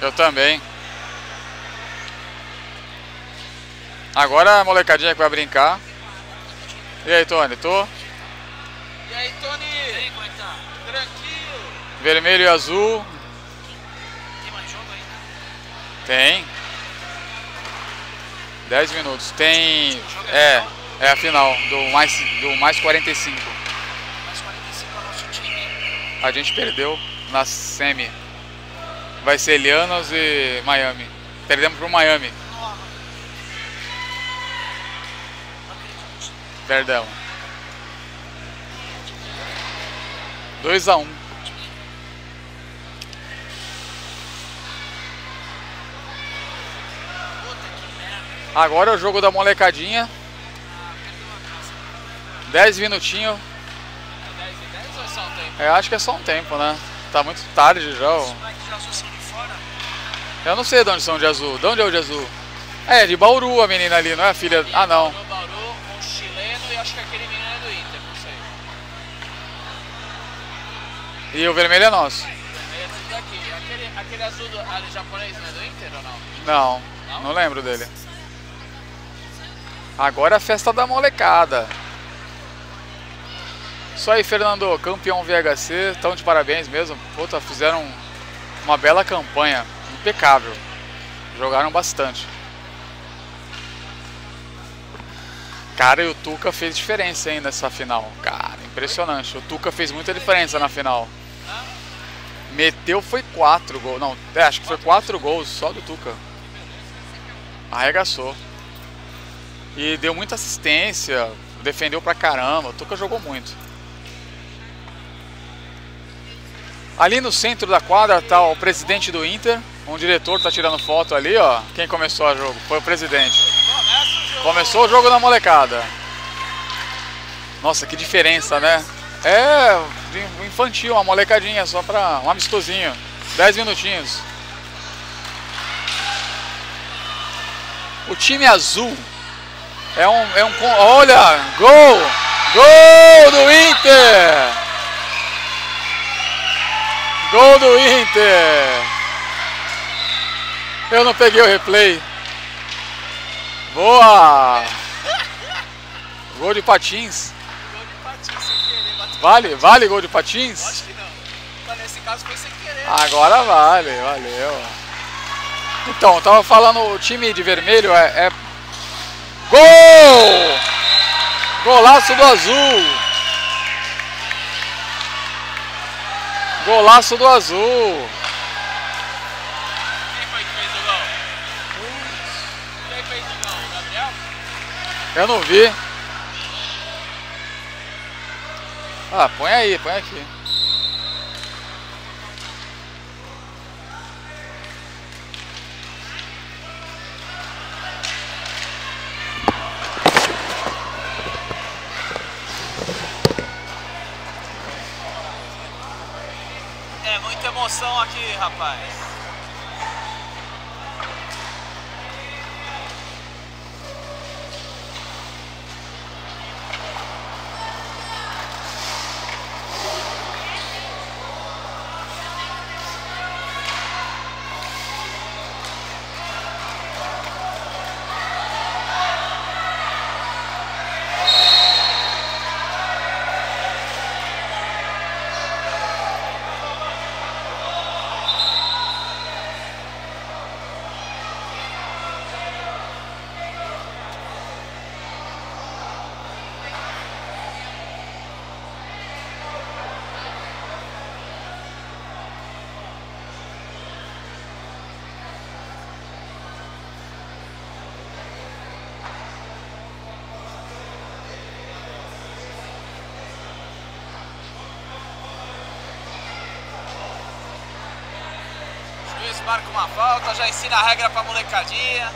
Eu também. Agora a molecadinha que vai brincar. E aí, Tony, tô? E aí, Tony? E aí, como é que tá? Tranquilo. Vermelho e azul. Tem mais jogo ainda? Tem. 10 minutos. Tem. É, é a final do mais, do mais 45. Mais 45 é o nosso time. A gente perdeu na semi. Vai ser Lianos e Miami. Perdemos pro Miami. Não. Perdão. 2 a 1 Puta que merda. Agora é o jogo da molecadinha. Ah, perdeu a casa. 10 minutinhos. É 10 e 10 ou é só um tempo? Eu acho que é só um tempo, né? Tá muito tarde já. ó. Eu não sei de onde são de azul. De onde é o de azul? É, de Bauru a menina ali, não é a filha. Ah, não. Bauru, um chileno e acho que aquele menino é do Inter, não sei. E o vermelho é nosso. É. Aquele, aquele azul do, ali japonês não é do Inter ou não? Não, Não? não lembro dele. Agora é a festa da molecada. Isso aí, Fernando, campeão VHC, estão de parabéns mesmo. Puta, fizeram uma bela campanha, impecável. Jogaram bastante. Cara, e o Tuca fez diferença hein, nessa final. Cara, impressionante. O Tuca fez muita diferença na final. Meteu foi quatro gols. Não, é, acho que foi quatro gols só do Tuca. Arregaçou. E deu muita assistência, defendeu pra caramba. O Tuca jogou muito. Ali no centro da quadra tá o presidente do Inter. Um diretor tá tirando foto ali, ó. Quem começou o jogo? Foi o presidente. Começou o jogo na molecada. Nossa, que diferença, né? É infantil, uma molecadinha, só pra um amistosinho. 10 minutinhos. O time azul é um, é um. Olha! Gol! Gol do Inter! Gol do Inter! Eu não peguei o replay. Boa! Gol de patins. Gol de patins sem querer. Vale, vale gol de patins? Acho que não. Mas nesse caso foi sem querer. Agora vale, valeu. Então, eu tava falando, o time de vermelho é, é. Gol! Golaço do azul! Golaço do azul! Eu não vi. Ah, põe aí, põe aqui. É muita emoção aqui, rapaz. Marca uma falta, já ensina a regra pra molecadinha.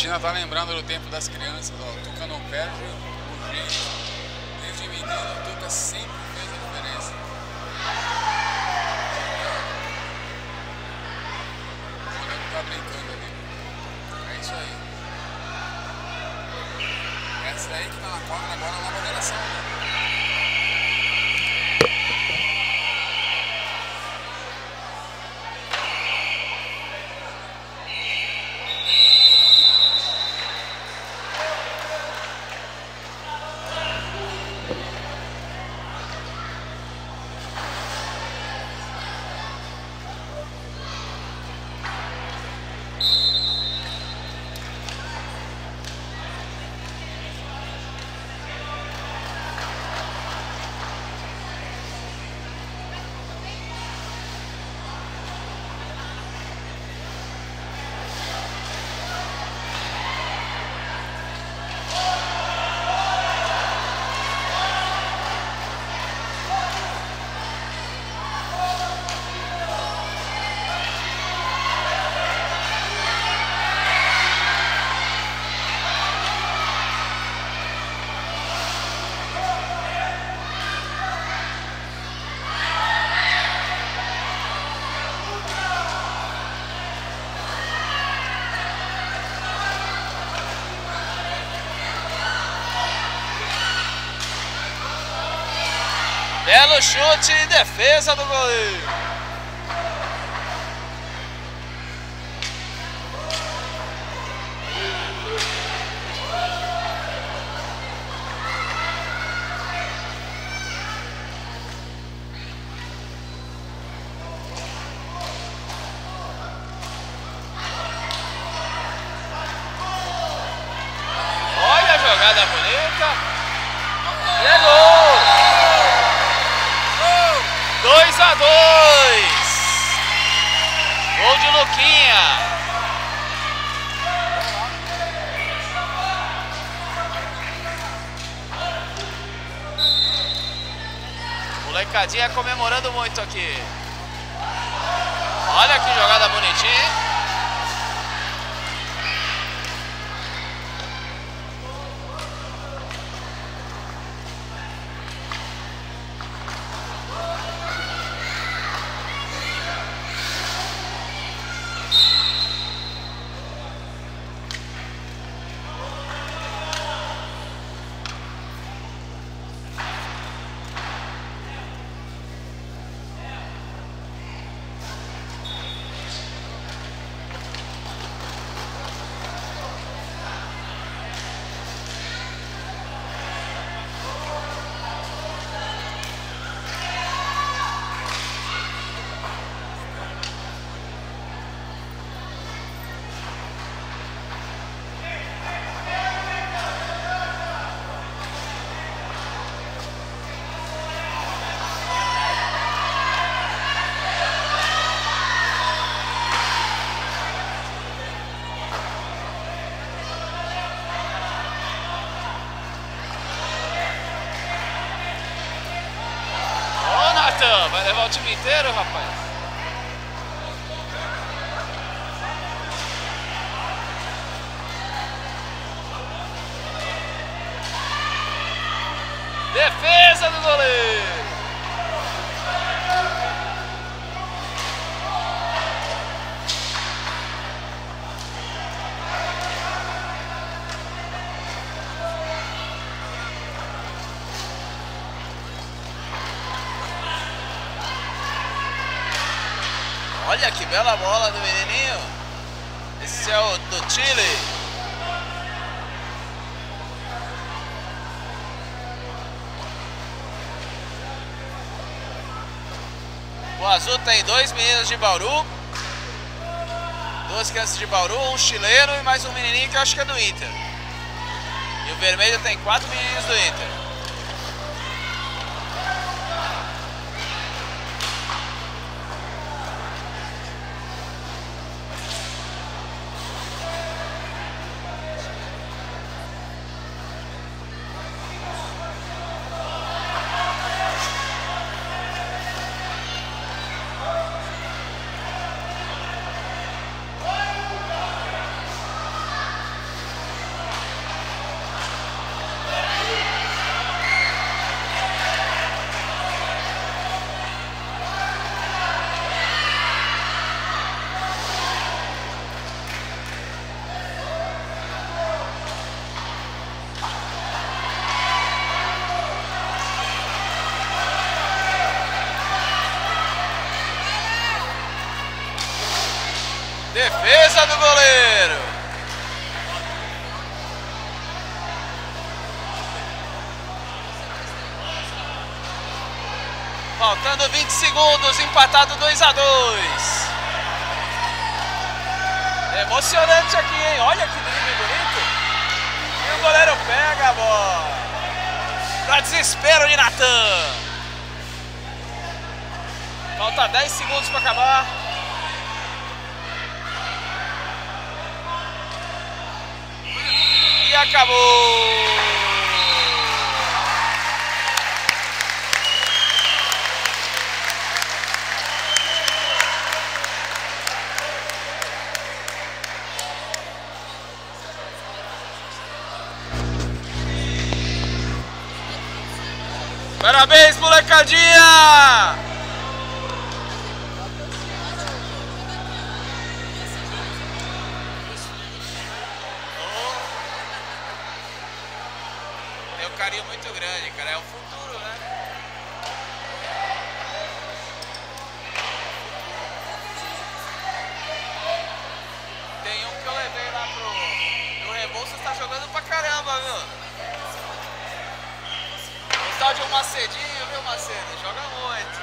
Tina tá lembrando do tempo das crianças, ó. Tuca não perde o jeito. Desde menino, Tuca sempre. chute, defesa do goleiro. Molecadinha comemorando muito aqui. Vai levar o time inteiro, rapaz? Bela bola do menininho. Esse é o do Chile. O azul tem dois meninos de Bauru. Duas crianças de Bauru, um chileno e mais um menininho que eu acho que é do Inter. E o vermelho tem quatro meninos do Inter. Empatado 2 a 2. Emocionante aqui, hein? Olha que drible bonito. E o goleiro pega a bola. Pra desespero de Natan. Falta 10 segundos para acabar. E acabou! Macedinho, viu, Macedo? Joga muito.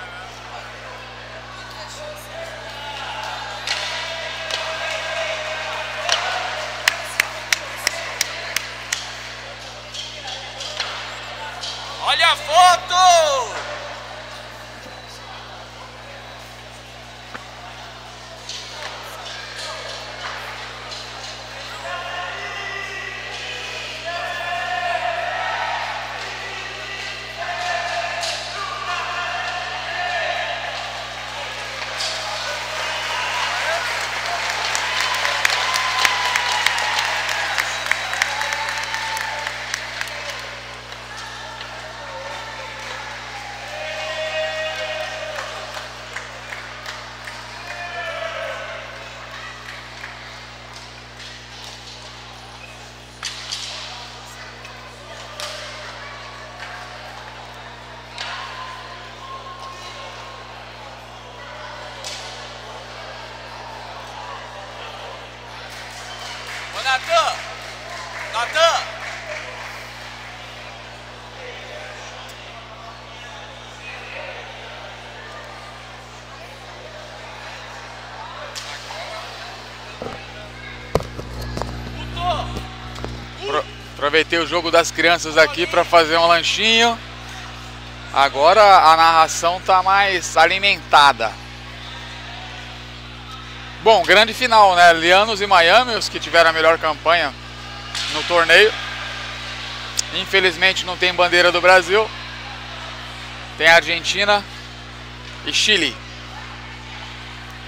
Aproveitei o jogo das crianças aqui para fazer um lanchinho. Agora a narração tá mais alimentada. Bom, grande final, né? Lianos e Miami, os que tiveram a melhor campanha no torneio. Infelizmente não tem bandeira do Brasil. Tem Argentina e Chile.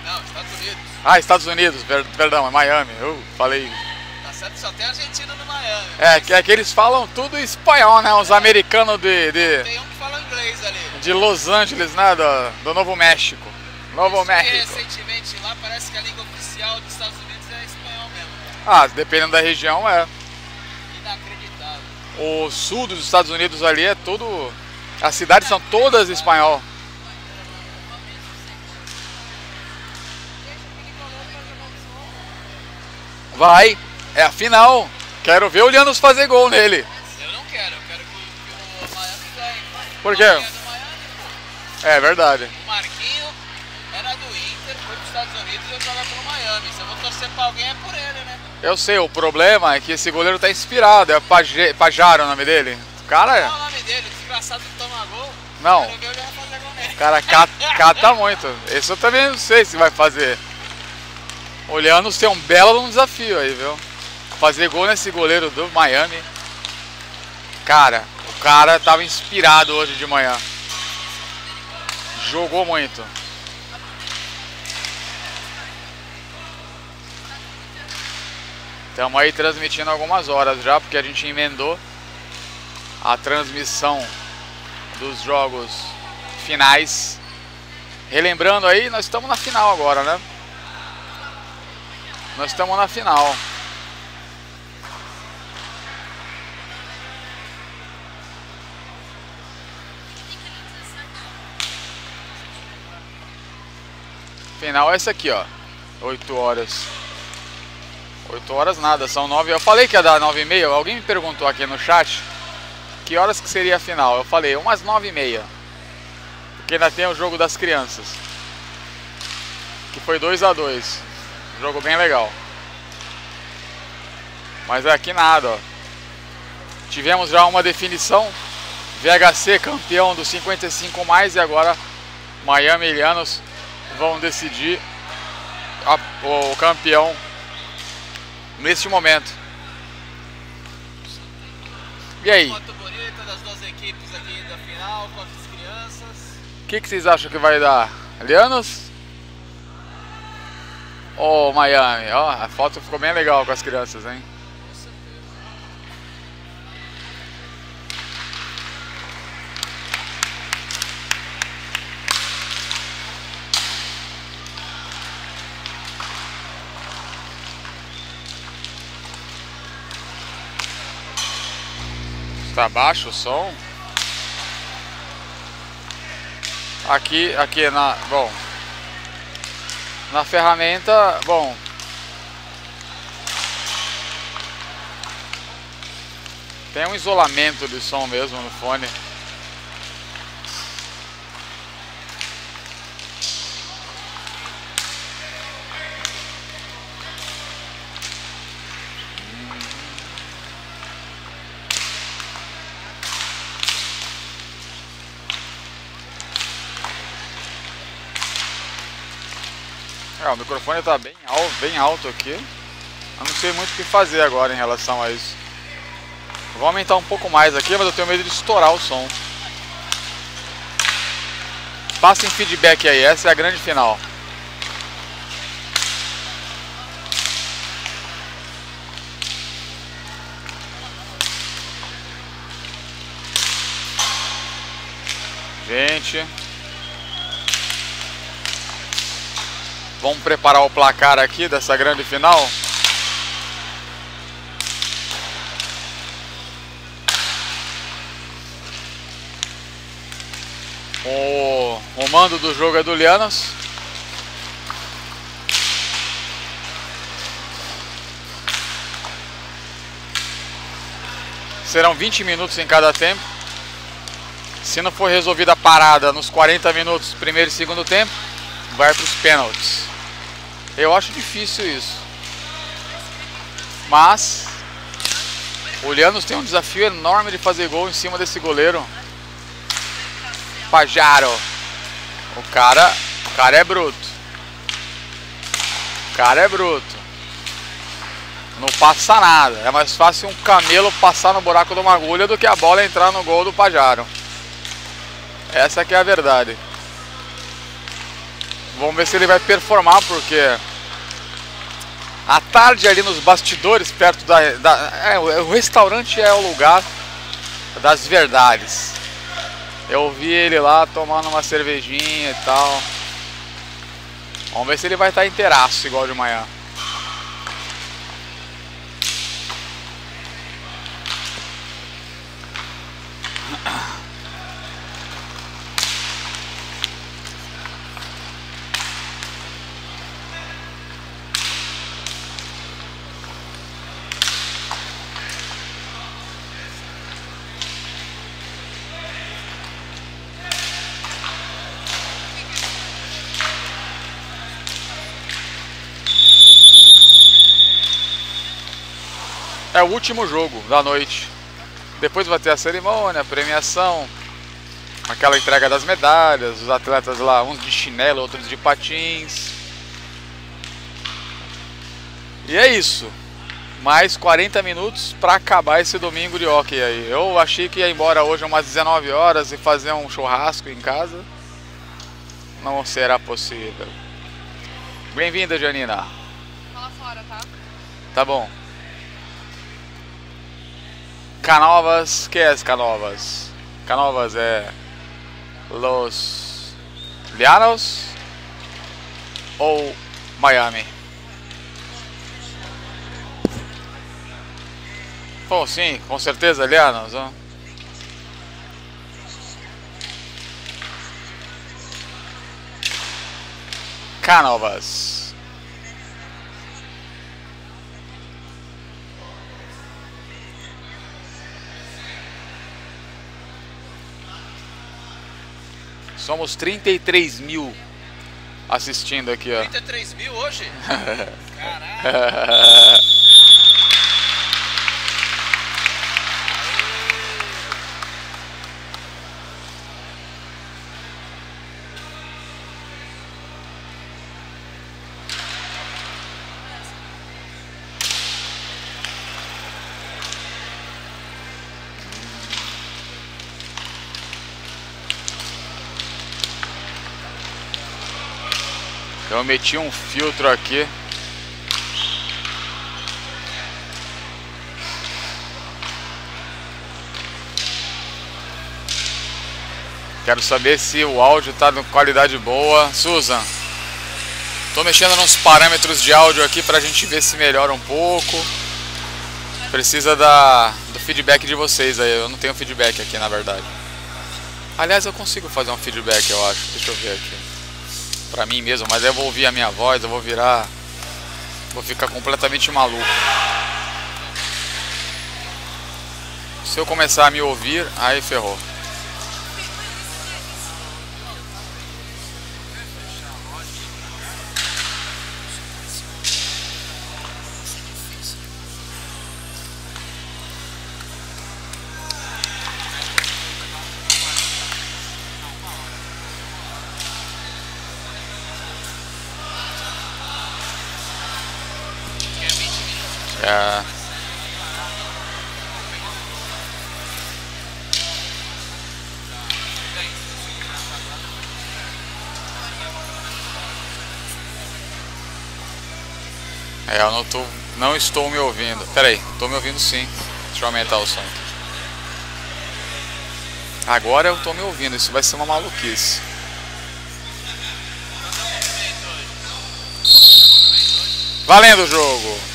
Não, Estados Unidos. Ah, Estados Unidos, per- perdão, é Miami. Eu falei. Tá certo, só tem Argentina. É, que, é que eles falam tudo espanhol, né? Os americanos de, de, Tem um que fala inglês ali. de Los Angeles, né? Do, do Novo México. Novo Isso que México. recentemente lá parece que a língua oficial dos Estados Unidos é espanhol mesmo. Ah, dependendo da região, é. Inacreditável. O sul dos Estados Unidos ali é tudo. As cidades são todas espanhol. Vai, é a final. Quero ver o Lianos fazer gol nele. Eu não quero, eu quero que, que o Miami ganhe. Por quê? O Miami é do Miami, pô. É verdade. O Marquinho era do Inter, foi para os Estados Unidos e eu jogo pelo Miami. Se eu vou torcer pra alguém é por ele, né? Eu sei, o problema é que esse goleiro tá inspirado. É Paje- Pajaro o nome dele. O cara é. Qual é o nome dele? Desgraçado toma gol. Não. Quero ver ele vai fazer gol nele. O cara cata, cata muito. Esse eu também não sei se vai fazer. Olhando tem um belo um desafio aí, viu? Fazer gol nesse goleiro do Miami. Cara, o cara tava inspirado hoje de manhã. Jogou muito. Estamos aí transmitindo algumas horas já, porque a gente emendou a transmissão dos jogos finais. Relembrando aí, nós estamos na final agora, né? Nós estamos na final. Final é essa aqui, ó. 8 horas. 8 horas nada, são 9. Eu falei que ia dar 9 e meia. Alguém me perguntou aqui no chat que horas que seria a final. Eu falei umas 9 e meia. Porque ainda tem o jogo das crianças. Que foi 2 a 2 Jogo bem legal. Mas é aqui nada, ó. Tivemos já uma definição. VHC campeão dos 55 mais e agora Miami Ilianos vão decidir a- o campeão neste momento. E aí, Foto bonita das duas equipes aqui da final, com as crianças. o que, que vocês acham que vai dar? Lianos? Ou Miami? Ó, a foto ficou bem legal com as crianças, hein? Está baixo o som? Aqui, aqui na, bom, na ferramenta, bom, tem um isolamento de som mesmo no fone. O microfone tá bem alto, bem alto aqui. Eu não sei muito o que fazer agora em relação a isso. Vou aumentar um pouco mais aqui, mas eu tenho medo de estourar o som. Passem feedback aí, essa é a grande final. Gente, vamos preparar o placar aqui dessa grande final. O, o mando do jogo é do Lianos. Serão 20 minutos em cada tempo. Se não for resolvida a parada nos 40 minutos, primeiro e segundo tempo, vai para os pênaltis. Eu acho difícil isso. Mas o Lianos tem um desafio enorme de fazer gol em cima desse goleiro. Pajaro. O cara, o cara é bruto. O cara é bruto. Não passa nada. É mais fácil um camelo passar no buraco de uma agulha do que a bola entrar no gol do Pajaro. Essa que é a verdade. Vamos ver se ele vai performar, porque à tarde ali nos bastidores, perto da. da é, o restaurante é o lugar das verdades. Eu vi ele lá tomando uma cervejinha e tal. Vamos ver se ele vai estar inteiraço igual de manhã. É o último jogo da noite. Depois vai ter a cerimônia, a premiação, aquela entrega das medalhas, os atletas lá, uns de chinelo, outros de patins. E é isso. Mais 40 minutos para acabar esse domingo de hockey aí. Eu achei que ia embora hoje umas 19 horas e fazer um churrasco em casa. Não será possível. Bem-vinda, Janina. Fala fora, tá? Tá bom. Canovas, que é Canovas? Canovas é Los Llanos ou Miami? Bom, sim, com certeza Llanos. Ó. Canovas. Somos 33 mil assistindo aqui, ó. 33 mil hoje? Caraca. Eu meti um filtro aqui. Quero saber se o áudio está com qualidade boa. Susan, tô mexendo nos parâmetros de áudio aqui para a gente ver se melhora um pouco. Precisa da, do feedback de vocês aí. Eu não tenho feedback aqui, na verdade. Aliás, eu consigo fazer um feedback, eu acho. Deixa eu ver aqui. Pra mim mesmo, mas eu vou ouvir a minha voz, eu vou virar... Vou ficar completamente maluco. Se eu começar a me ouvir, aí ferrou. Estou me ouvindo. Pera aí, estou me ouvindo sim. Deixa eu aumentar o som. Agora eu estou me ouvindo, isso vai ser uma maluquice. Valendo o jogo!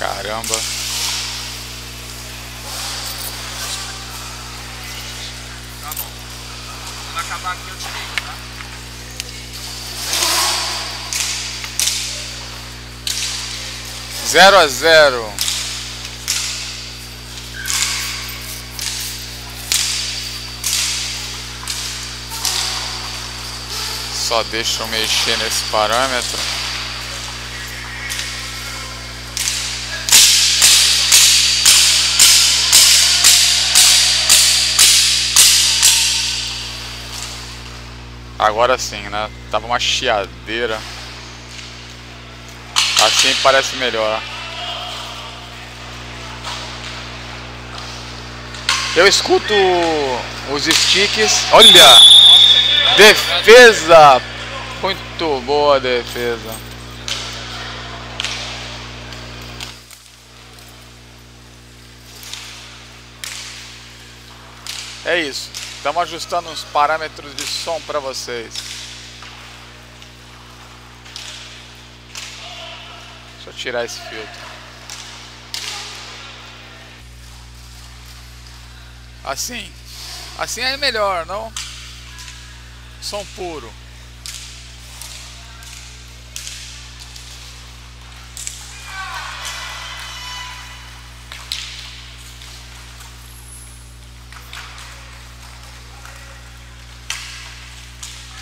Caramba. Tá bom. Quando acabar aqui eu te ligo, tá? Zero a zero. Só deixa eu mexer nesse parâmetro. Agora sim, né? Tava uma chiadeira. Assim parece melhor. Eu escuto os sticks. Olha! Defesa! Muito boa defesa. É isso. Estamos ajustando os parâmetros de som para vocês. Deixa eu tirar esse filtro. Assim. Assim é melhor, não? Som puro.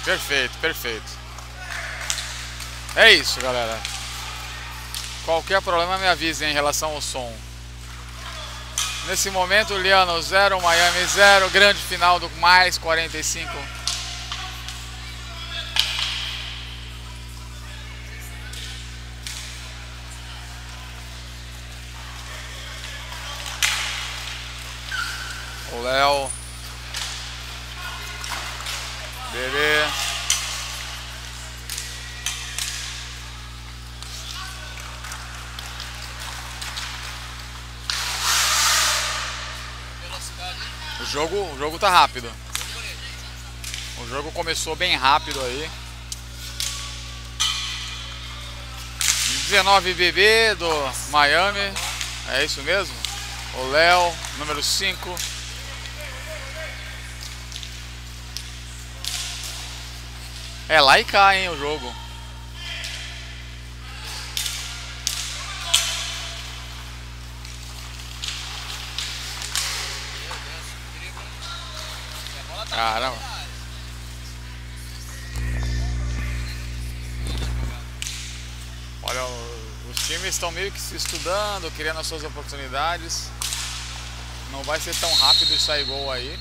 Perfeito, perfeito. É isso, galera. Qualquer problema me avise em relação ao som. Nesse momento, Liano 0, Miami 0, grande final do mais 45. O Léo. Bebê. O jogo, o jogo tá rápido. O jogo começou bem rápido aí. 19 BB do Miami. É isso mesmo? O Léo, número 5. É lá e cá, hein, o jogo. Caramba. Olha, os times estão meio que se estudando, criando as suas oportunidades. Não vai ser tão rápido sair gol aí.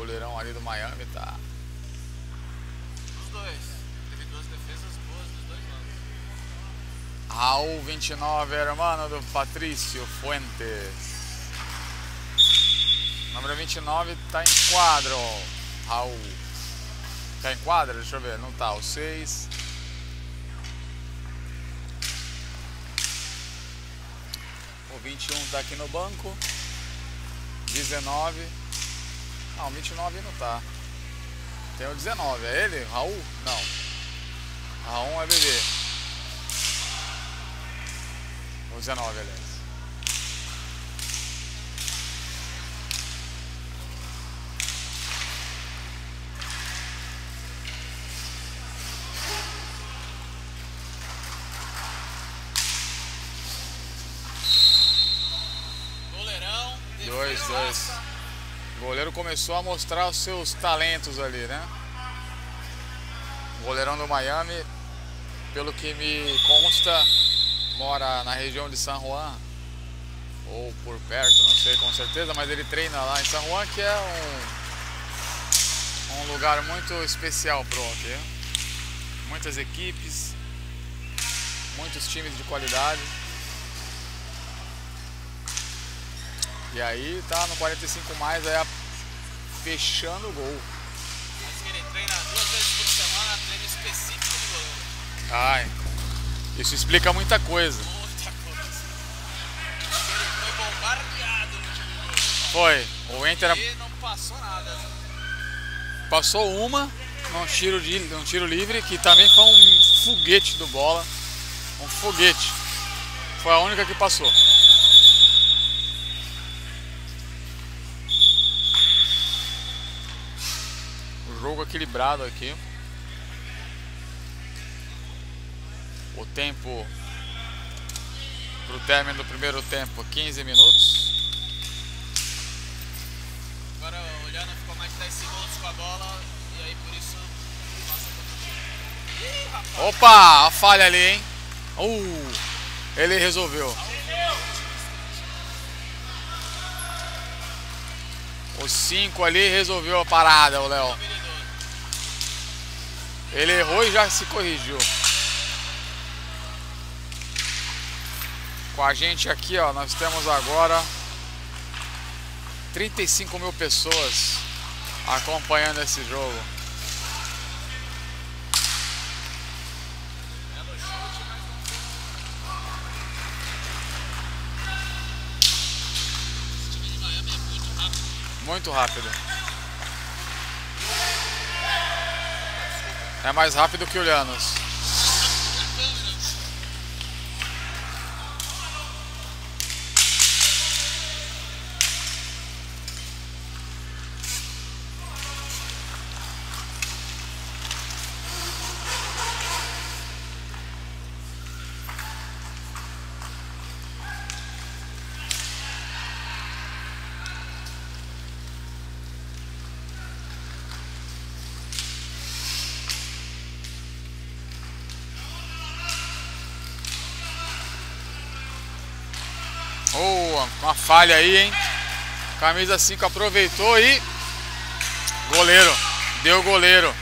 Goleirão ali do Miami tá. Os dois. Teve duas defesas boas dos dois lados. Raul 29, hermano do Patrício Fuentes. Número 29 tá em quadro, Raul. Tá em quadra? Deixa eu ver. Não tá. O 6. O 21 tá aqui no banco. 19. Não, o 29 não tá. Tem o 19. É ele? Raul? Não. Raul é bebê. O 19, aliás. Dois, dois. Começou a mostrar os seus talentos ali, né? O goleirão do Miami, pelo que me consta, mora na região de San Juan. Ou por perto, não sei com certeza, mas ele treina lá em San Juan, que é um, um lugar muito especial pro hockey. Muitas equipes, muitos times de qualidade. E aí tá no 45 mais aí a- fechando o gol. Mas que ele treina duas vezes por semana, treino específico de goleiro. Ai, isso explica muita coisa. Muita coisa. Ele foi bombardeado no time do goleiro. Foi, o Inter E não passou nada. passou uma num tiro, de, num tiro livre, que também foi um foguete do bola. Um foguete. Foi a única que passou. Jogo equilibrado aqui. O tempo para o término do primeiro tempo, 15 minutos. Agora o ficou mais de 10 segundos com a bola e aí por isso passa! Opa, a falha ali, hein? Uh, ele resolveu. O 5 ali resolveu a parada, o Léo. Ele errou e já se corrigiu. Com a gente aqui, ó, nós temos agora 35 mil pessoas acompanhando esse jogo. Muito rápido. É mais rápido que o Llanos. Falha aí, hein? Camisa 5 aproveitou e. Goleiro. Deu goleiro.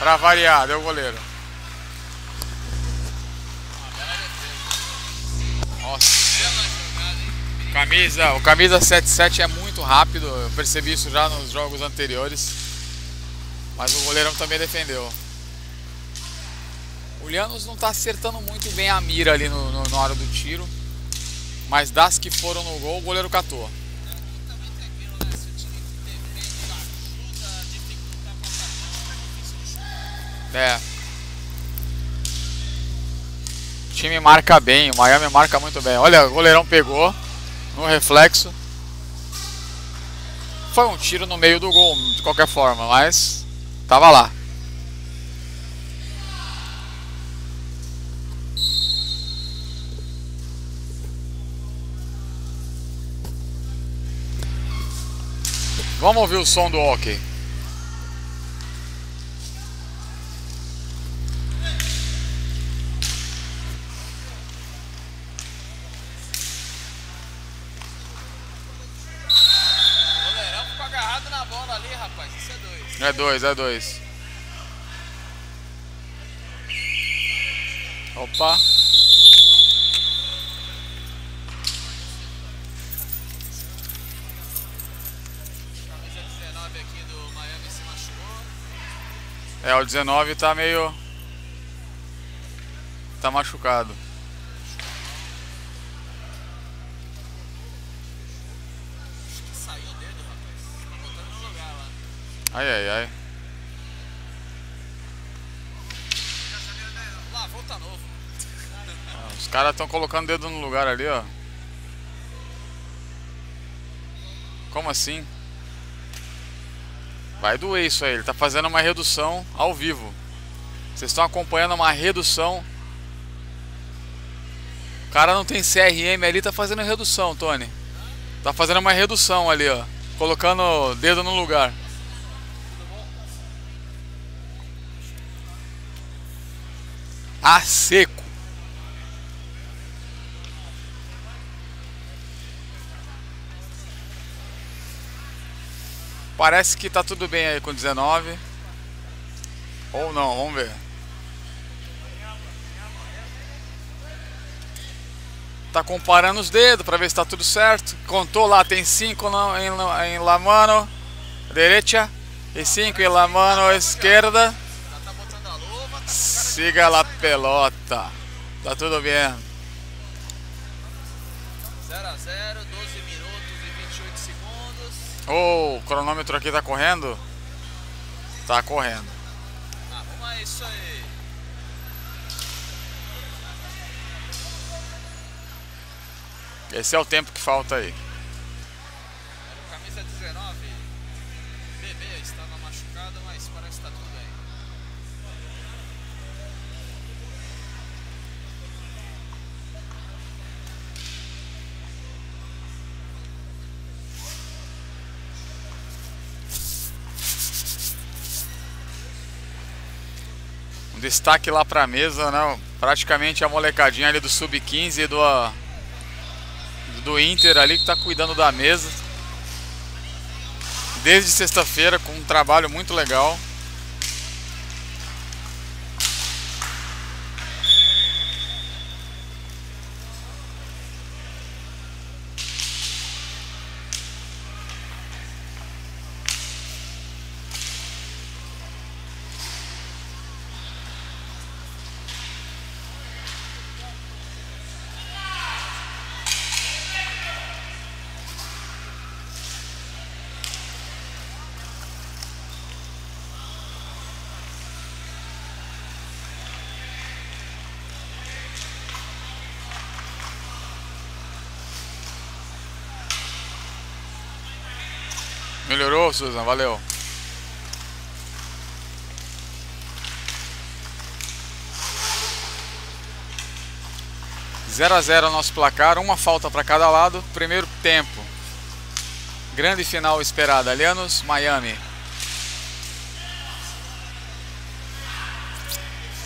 Pra variar, deu goleiro. Nossa. Camisa, o camisa 77 é muito rápido. Eu percebi isso já nos jogos anteriores. Mas o goleirão também defendeu. O Llanos não está acertando muito bem a mira ali no, no, na hora do tiro. Mas das que foram no gol, o goleiro catou. É. O time marca bem, o Miami marca muito bem. Olha, o goleirão pegou no reflexo. Foi um tiro no meio do gol, de qualquer forma, mas tava lá. Vamos ouvir o som do hockey. O goleirão ficou agarrado na bola ali, rapaz. Isso é dois. É dois, é dois. Opa. É, o 19 tá meio. Tá machucado. Acho que saiu o dedo, rapaz. Tá botando no lugar lá. Ai, ai, ai. Lá, volta novo. Os caras estão colocando o dedo no lugar ali, ó. Como assim? Vai doer isso aí. Ele tá fazendo uma redução ao vivo. Vocês estão acompanhando uma redução. O cara não tem CRM ali, tá fazendo redução, Tony. Tá fazendo uma redução ali, ó. Colocando o dedo no lugar. A seco. Parece que tá tudo bem aí com 19. Ou não, vamos ver. Tá comparando os dedos para ver se tá tudo certo. Contou lá, tem 5 em, em la mano direita e 5 em la mano esquerda. Siga la pelota. Tá tudo bem. 0 a 0 Oh, o cronômetro aqui tá correndo. Tá correndo. Ah, vamos a isso aí. Esse é o tempo que falta aí. Destaque lá pra mesa, né? Praticamente a molecadinha ali do Sub-15 e do, do Inter ali que tá cuidando da mesa. Desde sexta-feira com um trabalho muito legal. Melhorou, Susan? Valeu. Zero a zero o nosso placar, uma falta para cada lado. Primeiro tempo. Grande final esperada. Alianos, Miami.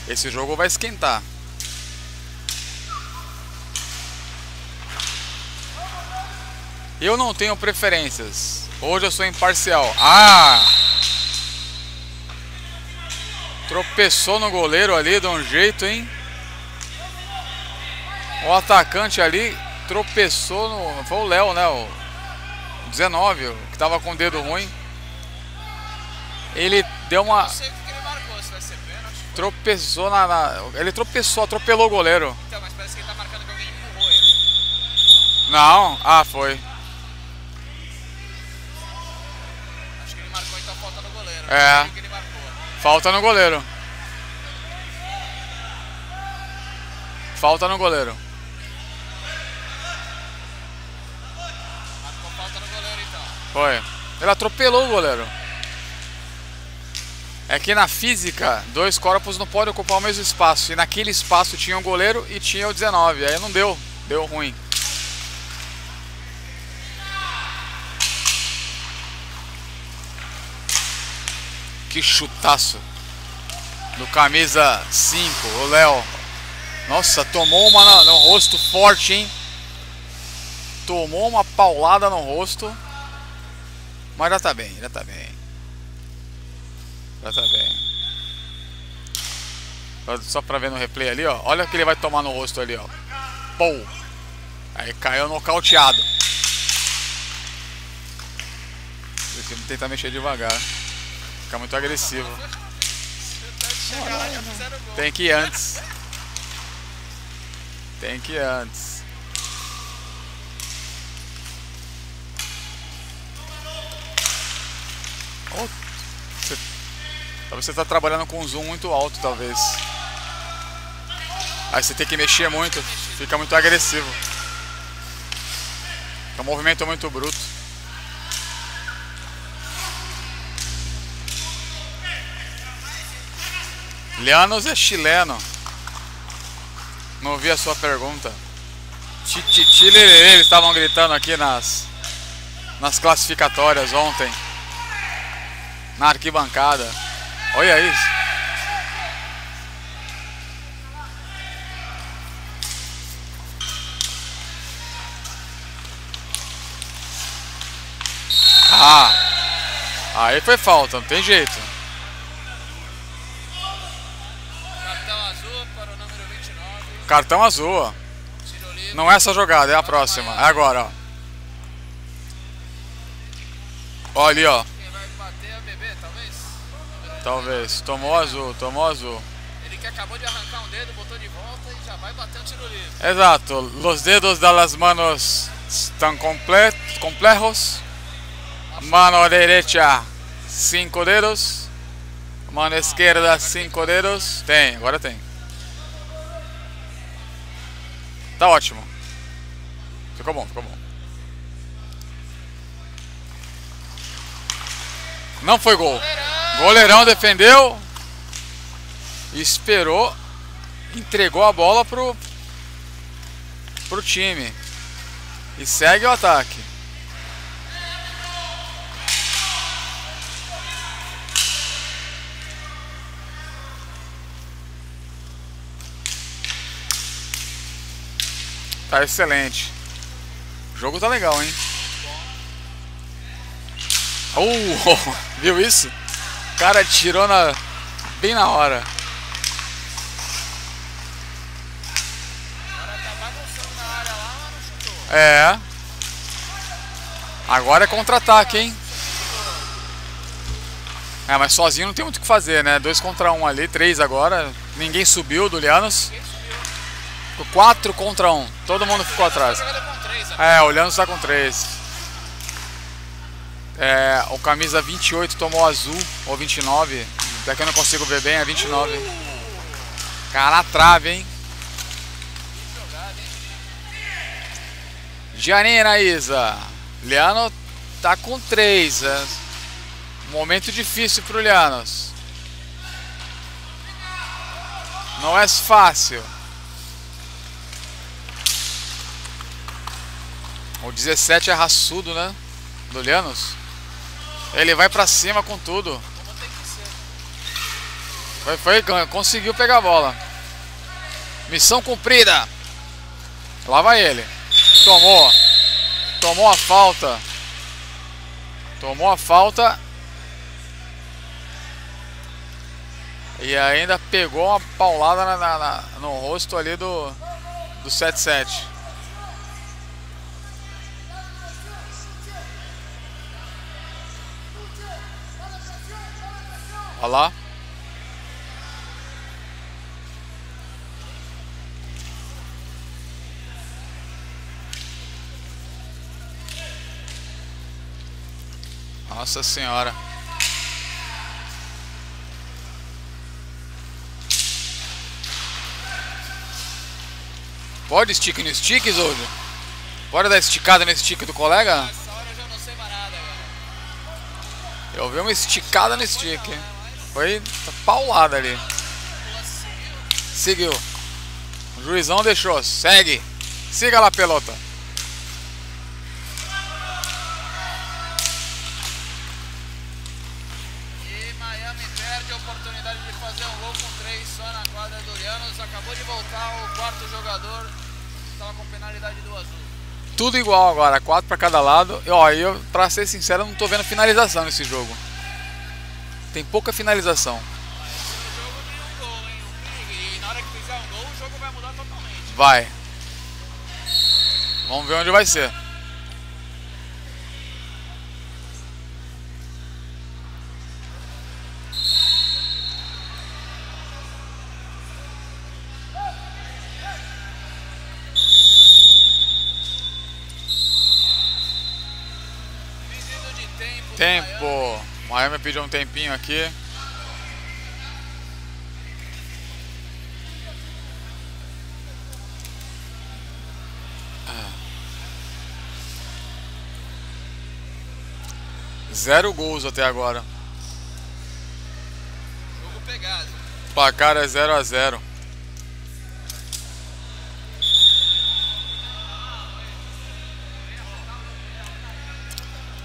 Esse jogo vai esquentar. Eu não tenho preferências. Hoje eu sou imparcial. Ah! Tropeçou no goleiro ali de um jeito, hein? O atacante ali tropeçou no. Foi o Léo, né? O 19, o que tava com o dedo ruim. Ele deu uma. Tropeçou na, na- Ele tropeçou, atropelou o goleiro. Então, mas parece que ele tá marcando que alguém empurrou ele. Não, ah, foi. É. Falta no goleiro. Falta no goleiro. Foi. Ele atropelou o goleiro. É que na física, dois corpos não podem ocupar o mesmo espaço. E naquele espaço tinha o goleiro e tinha o 19. Aí não deu. Deu ruim. Que chutaço. Do camisa 5, o Léo. Nossa, tomou uma na- no rosto forte, hein? Tomou uma paulada no rosto. Mas já tá bem, já tá bem. Já tá bem. Só pra ver no replay ali, ó. Olha o que ele vai tomar no rosto ali, ó. Pou. Aí caiu nocauteado. Tem que tentar mexer devagar. Fica muito agressivo. Tem que ir antes. Tem que ir antes. Oh, você, talvez você está trabalhando com um zoom muito alto, talvez. Aí você tem que mexer muito, fica muito agressivo. É um movimento muito bruto. Lianos é chileno. Não ouvi a sua pergunta. Eles estavam gritando aqui nas nas classificatórias ontem. Na arquibancada. Olha isso. Ah. Aí foi falta, não tem jeito. Cartão azul. ó. Não é essa jogada, é a próxima. É agora, ó. Ó ali, ó. O talvez? Tomou azul, tomou azul. Ele que acabou de arrancar um dedo, botou de volta e já vai bater um tiro livre. Exato. Los dedos de las manos están comple complejos. Mano derecha, cinco dedos. Mano esquerda, cinco dedos. Tem, agora tem. Tá ótimo. Ficou bom, ficou bom. Não foi gol. Goleirão defendeu. Esperou. Entregou a bola pro, pro time. E segue o ataque. Tá excelente. O jogo tá legal, hein? Uh, viu isso? O cara tirou na, bem na hora. É. Agora é contra-ataque, hein? É, mas sozinho não tem muito o que fazer, né? Dois contra um ali, três agora. Ninguém subiu do Lianos. Quem subiu? Ficou Quatro contra um. Todo mundo ficou atrás. É, o Lianos tá com três. É, o camisa 28 tomou azul, ou 29. Daqui eu não consigo ver bem, é 29. Cara, na trave, hein? Janina Isa. Liano tá com três. É momento difícil pro Lianos. Não é fácil. O 17 é raçudo, né? Do Lianos. Ele vai pra cima com tudo. Foi, foi, conseguiu pegar a bola. Missão cumprida. Lá vai ele. Tomou. Tomou a falta. Tomou a falta. E ainda pegou uma paulada na- na- no rosto ali do, do 7-7. Olha lá. Nossa senhora. Pode stick no stick, Zojo? Pode dar esticada no stick do colega? Essa hora eu já não sei mais nada, cara. Eu vi uma esticada no stick. Foi paulada ali. Seguiu. O juizão deixou. Segue. Siga lá, pelota. E Miami perde a oportunidade de fazer um gol com três só na quadra do. Acabou de voltar o quarto jogador. Estava com penalidade do azul. Tudo igual agora, quatro pra cada lado. E, ó, eu, pra ser sincero, não tô vendo finalização nesse jogo. Tem pouca finalização. Vai. Vamos ver onde vai ser. Tempo. Miami. Miami pediu um tempinho aqui. Zero gols até agora. Jogo pegado. O placar é 0 a 0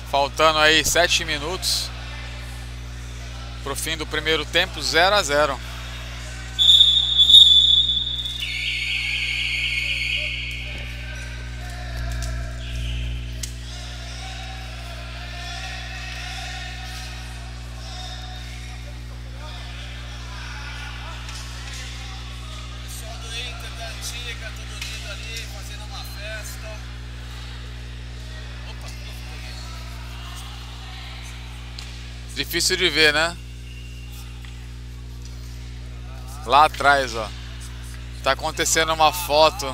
Faltando aí 7 minutos pro fim do primeiro tempo, 0 a 0 Pessoal do Inter da Antiga, todo unido ali, fazendo uma festa. Opa, Difícil de ver, né? Lá atrás, ó. Tá acontecendo uma foto.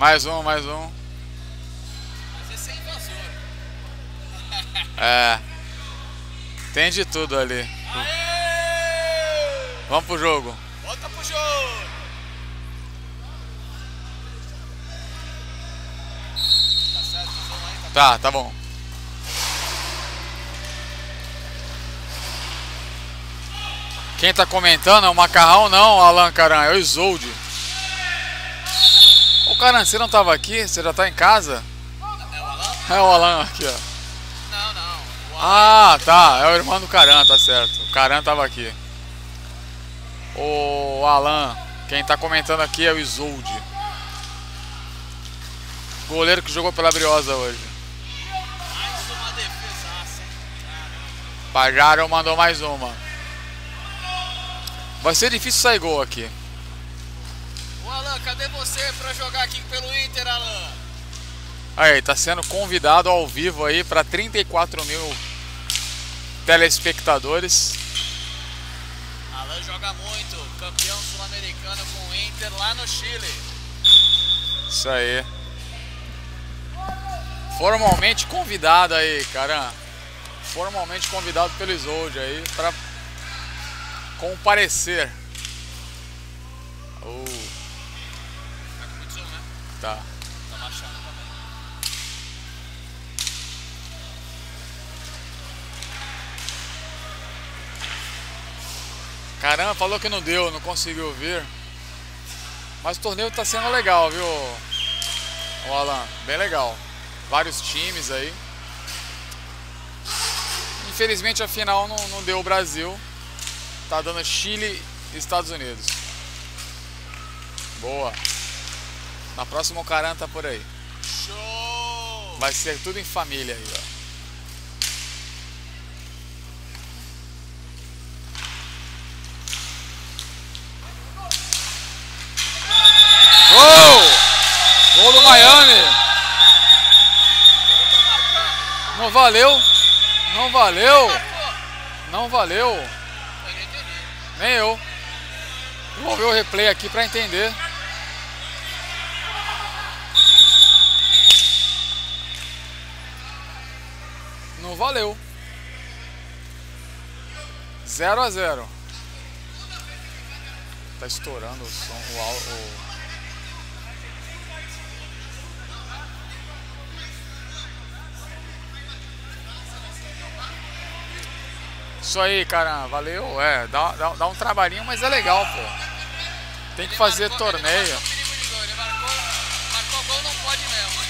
Mais um, mais um. Mas esse é invasor. É. Tem de tudo ali. Aê! Vamos pro jogo. Tá Tá, bom. Quem tá comentando é o Macarrão, não, Alan Caran, é o Isolde. Ô Caran, você não tava aqui? Você já tá em casa? É o Alan? É o aqui, ó. Não, não. Ah, tá, é o irmão do Caran, tá certo. O Caran tava aqui. O Alan, quem tá comentando aqui é o Isolde. Goleiro que jogou pela Briosa hoje. Pajaro mandou mais uma. Vai ser difícil sair gol aqui. Ô Alan, cadê você pra jogar aqui pelo Inter, Alan? Aí, tá sendo convidado ao vivo aí para 34 mil telespectadores. Alan joga muito, campeão sul-americano com o Inter lá no Chile. Isso aí. Formalmente convidado aí, cara. Formalmente convidado pelo Isolde aí para comparecer. Oh, Tá com muito som, né? tá. Tá também. Caramba, falou que não deu, não conseguiu ouvir. Mas o torneio tá sendo legal, viu, o Alan? Bem legal. Vários times aí. Infelizmente a final não, não deu o Brasil. Tá dando Chile e Estados Unidos. Boa. Na próxima o Caran tá por aí. Show! Vai ser tudo em família aí, ó. Gol! Gol do Miami! Não valeu! Não valeu! Não valeu! Nem eu. Vou ver o replay aqui pra entender. Não valeu. 0 a 0. Tá estourando o som, o, o... Isso aí, cara, valeu. É, dá, dá, dá um trabalhinho, mas é legal, pô. Tem que Ele fazer marcou- torneio. ele marcou, marcou gol, não pode mesmo.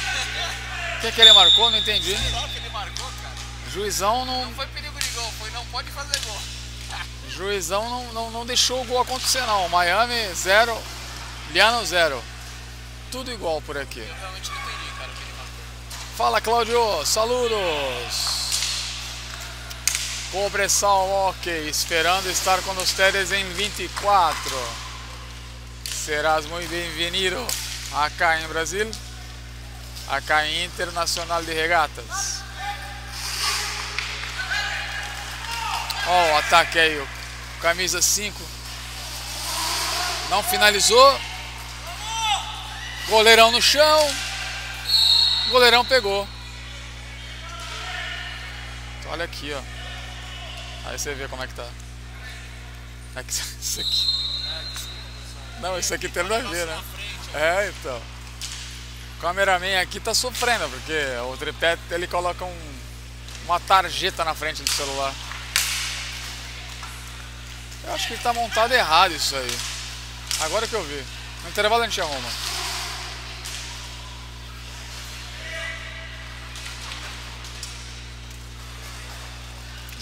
O que, que ele marcou? Não entendi. Sei lá que ele marcou, cara. Juizão não, Não foi perigo de gol, foi não pode fazer gol. Juizão não, não, não deixou o gol acontecer não. Miami 0, Liano 0. Tudo igual por aqui. Eu realmente não entendi, cara, o que ele marcou. Fala Claudio, saludos. Cobressal ok, esperando estar com ustedes em 24. Serás muito bem-vindo acá em Brasil, acá em Internacional de Regatas. Ó, o ataque aí, camisa 5. Não finalizou. Goleirão no chão. Goleirão pegou. Olha aqui, ó. Aí você vê como é que tá. É que isso aqui. Não, isso aqui tem nada a ver, né? É, então. O cameraman aqui tá sofrendo, porque o tripé ele coloca um, uma tarjeta na frente do celular. Eu acho que ele tá montado errado isso aí. Agora que eu vi. No intervalo a gente arruma.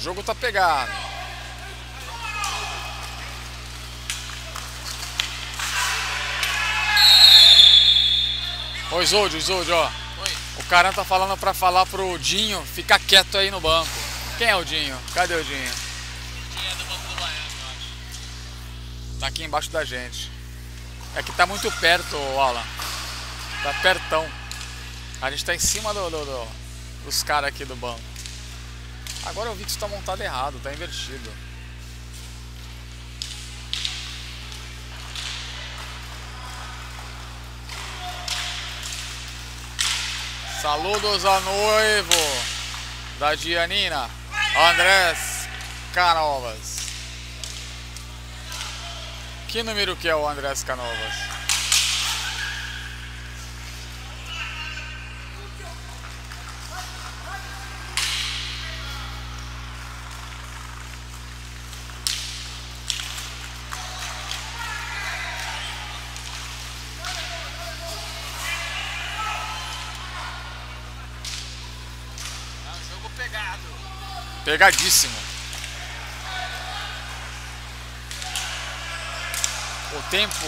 Jogo tá pegado. Ô Isolde, Isolde, ó. O cara tá falando pra falar pro Dinho ficar quieto aí no banco. Quem é o Dinho? Cadê o Dinho? Tinha do banco do Miami, eu acho. Tá aqui embaixo da gente. É que tá muito perto, Alan. Tá pertão. A gente tá em cima do, do- do- dos caras aqui do banco. Agora eu vi que isso tá montado errado, tá invertido. Saludos a noivo. da Gianina, Andrés Canovas. Que número que é o Andrés Canovas? Pegadíssimo. O tempo.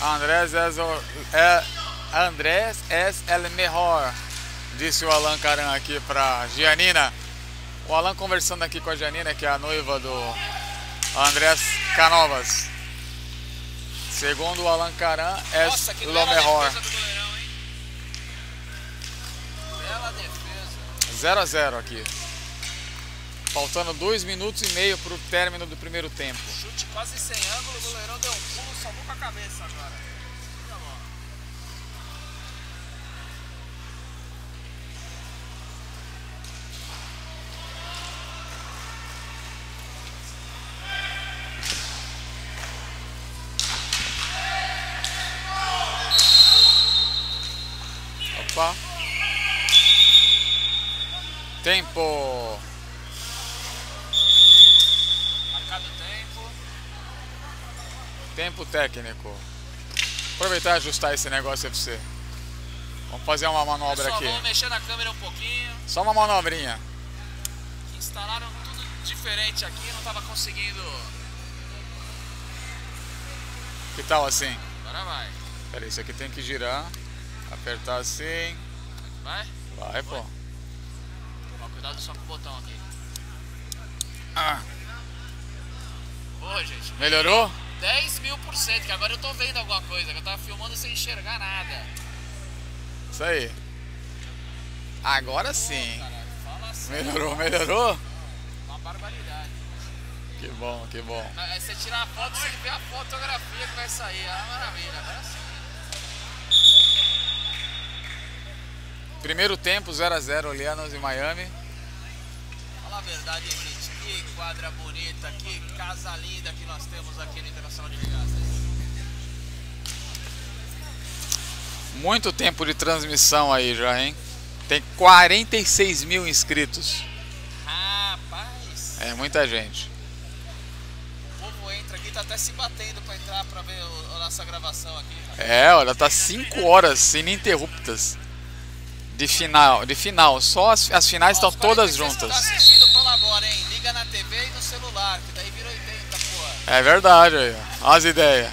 Andrés o, é, Andrés es el mejor, disse o Alan Caran aqui para Gianina. O Alan conversando aqui com a Janina, que é a noiva do Andrés Canovas. Segundo o Alan Caran, é? Bela defesa. 0 a 0 aqui. Faltando 2 minutos e meio para o término do primeiro tempo. Chute quase sem ângulo, o goleirão deu um pulo, salvou com a cabeça agora. Opa. Tempo. Marcado tempo. Tempo técnico. Aproveitar e ajustar esse negócio pra você. Vamos fazer uma manobra Pessoal, aqui. vamos mexer na câmera um pouquinho. Só uma manobrinha. Instalaram tudo diferente aqui, não tava conseguindo. Que tal assim? Agora vai. Pera aí, isso aqui tem que girar. Apertar assim. Vai? Vai, pô. Toma cuidado só com o botão aqui. Ah, Ô, gente. melhorou? 10 mil por cento, que agora eu tô vendo alguma coisa, que eu tava filmando sem enxergar nada. Isso aí. Agora sim. Fala assim. Melhorou, melhorou? Uma barbaridade. Que bom, que bom. Aí você tira a foto, você vê a fotografia que vai sair. Ah, maravilha. Agora sim. Primeiro tempo, 0x0, Olianos em Miami. Fala a verdade, gente. Que quadra bonita, que casa linda que nós temos aqui no Internacional de Regatas. Muito tempo de transmissão aí já, hein? Tem 46 mil inscritos. Rapaz, É muita gente. o povo entra aqui, tá até se batendo pra entrar pra ver o- a nossa gravação aqui. É, olha, tá 5 horas ininterruptas de final. De final. Só as, as finais estão Ó, todas 46 que juntas. Tá assistindo, colabora, hein? Liga na TV no celular, que daí vira 80, porra. É verdade aí, as ideias.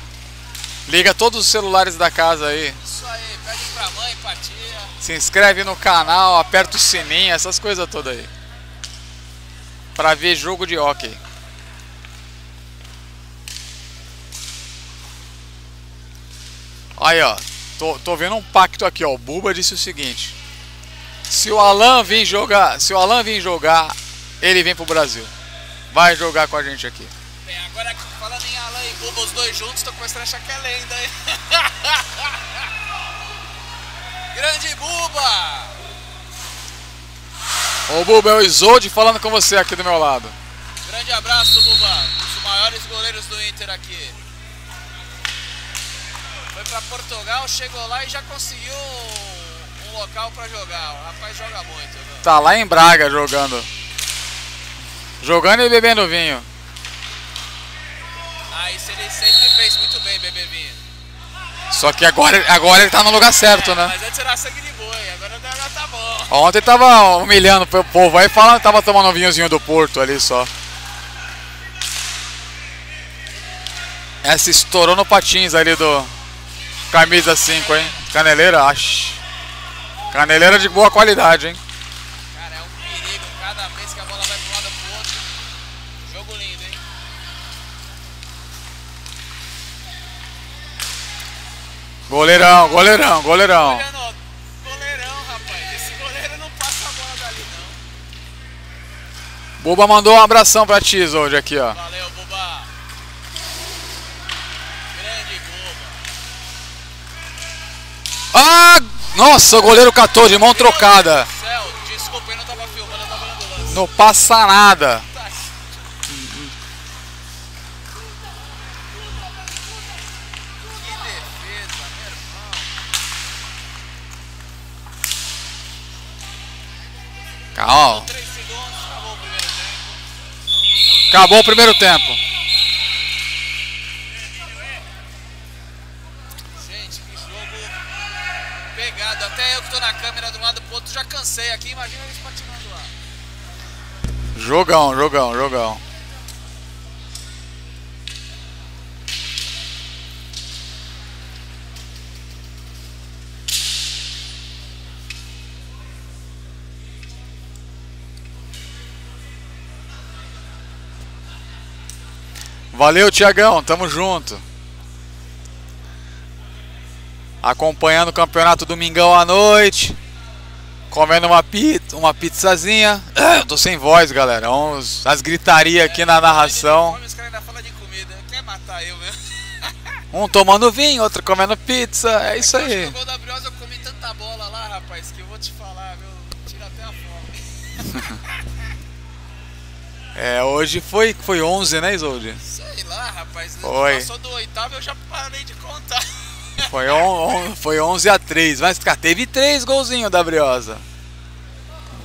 Liga todos os celulares da casa aí. Isso aí, pede pra mãe, pra tia. Se inscreve no canal, aperta o sininho, essas coisas todas aí. Pra ver jogo de hockey. Aí, ó. Tô, tô vendo um pacto aqui, ó. O Buba disse o seguinte: Se o Alan vir jogar, se o Alan vir jogar, ele vem pro Brasil. Vai jogar com a gente aqui. Bem, agora que falando em Alan e Buba, os dois juntos, tô começando a achar que é lenda, hein? Grande Buba! Ô Buba, é o Isolde falando com você aqui do meu lado. Grande abraço, Buba. Um dos maiores goleiros do Inter aqui. Foi pra Portugal, chegou lá e já conseguiu local pra jogar. O rapaz joga muito, viu? Tá lá em Braga jogando. Jogando e bebendo vinho. Ah, isso ele sempre fez muito bem, bebê vinho. Só que agora, agora ele tá no lugar certo, É, né? Mas antes era sangue de boi, agora já tá bom. Ontem tava humilhando o povo aí, falando que tava tomando um vinhozinho do Porto ali só. Essa estourou no patins ali do camisa 5, hein? Caneleira, acho. Caneleira de boa qualidade, hein? Cara, é um perigo. Cada vez que a bola vai pro lado pro outro. Jogo lindo, hein? Goleirão, goleirão, goleirão. Goleirão, rapaz. Esse goleiro não passa a bola dali, não. Buba mandou um abração pra ti, hoje aqui, ó. Valeu, Buba. Grande Buba. Ah! Nossa, o goleiro catou de mão trocada. Não passa nada. Calma. 3 segundos, acabou o primeiro tempo. Cansei aqui. Imagina eles patinando lá. Jogão, jogão, jogão. Valeu, Tiagão, tamo junto. Acompanhando o campeonato domingão à noite. Comendo uma pizza, uma pizzazinha. Eu tô sem voz, galera. Uns, as gritaria aqui na narração. Um tomando vinho, outro comendo pizza. É isso aí. No gol da Briosa eu comi tanta bola lá, rapaz, que eu vou te falar, viu? Tira até a fome. É, hoje foi, foi 11, né, Isolde? Sei lá, rapaz. Foi. Passou do oitavo eu já parei de contar. Foi, on, on- foi 11 a 3. Mas, teve três golzinhos da Briosa.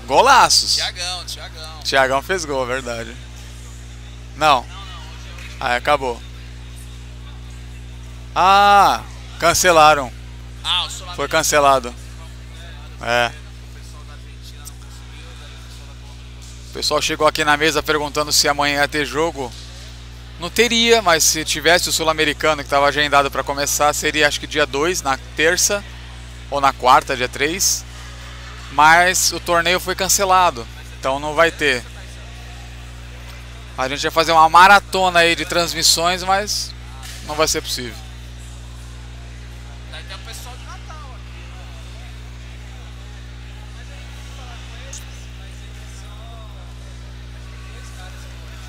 Golaços. Tiagão, Tiagão. Tiagão fez gol, verdade. Não. Ah, acabou. Ah, cancelaram. Ah, Foi cancelado. É. O pessoal chegou aqui na mesa perguntando se amanhã ia ter jogo. Não teria, mas se tivesse o Sul-Americano que estava agendado para começar, seria acho que dia 2, na terça, ou na quarta, dia 3. Mas o torneio foi cancelado, então não vai ter. A gente vai fazer uma maratona aí de transmissões, mas não vai ser possível.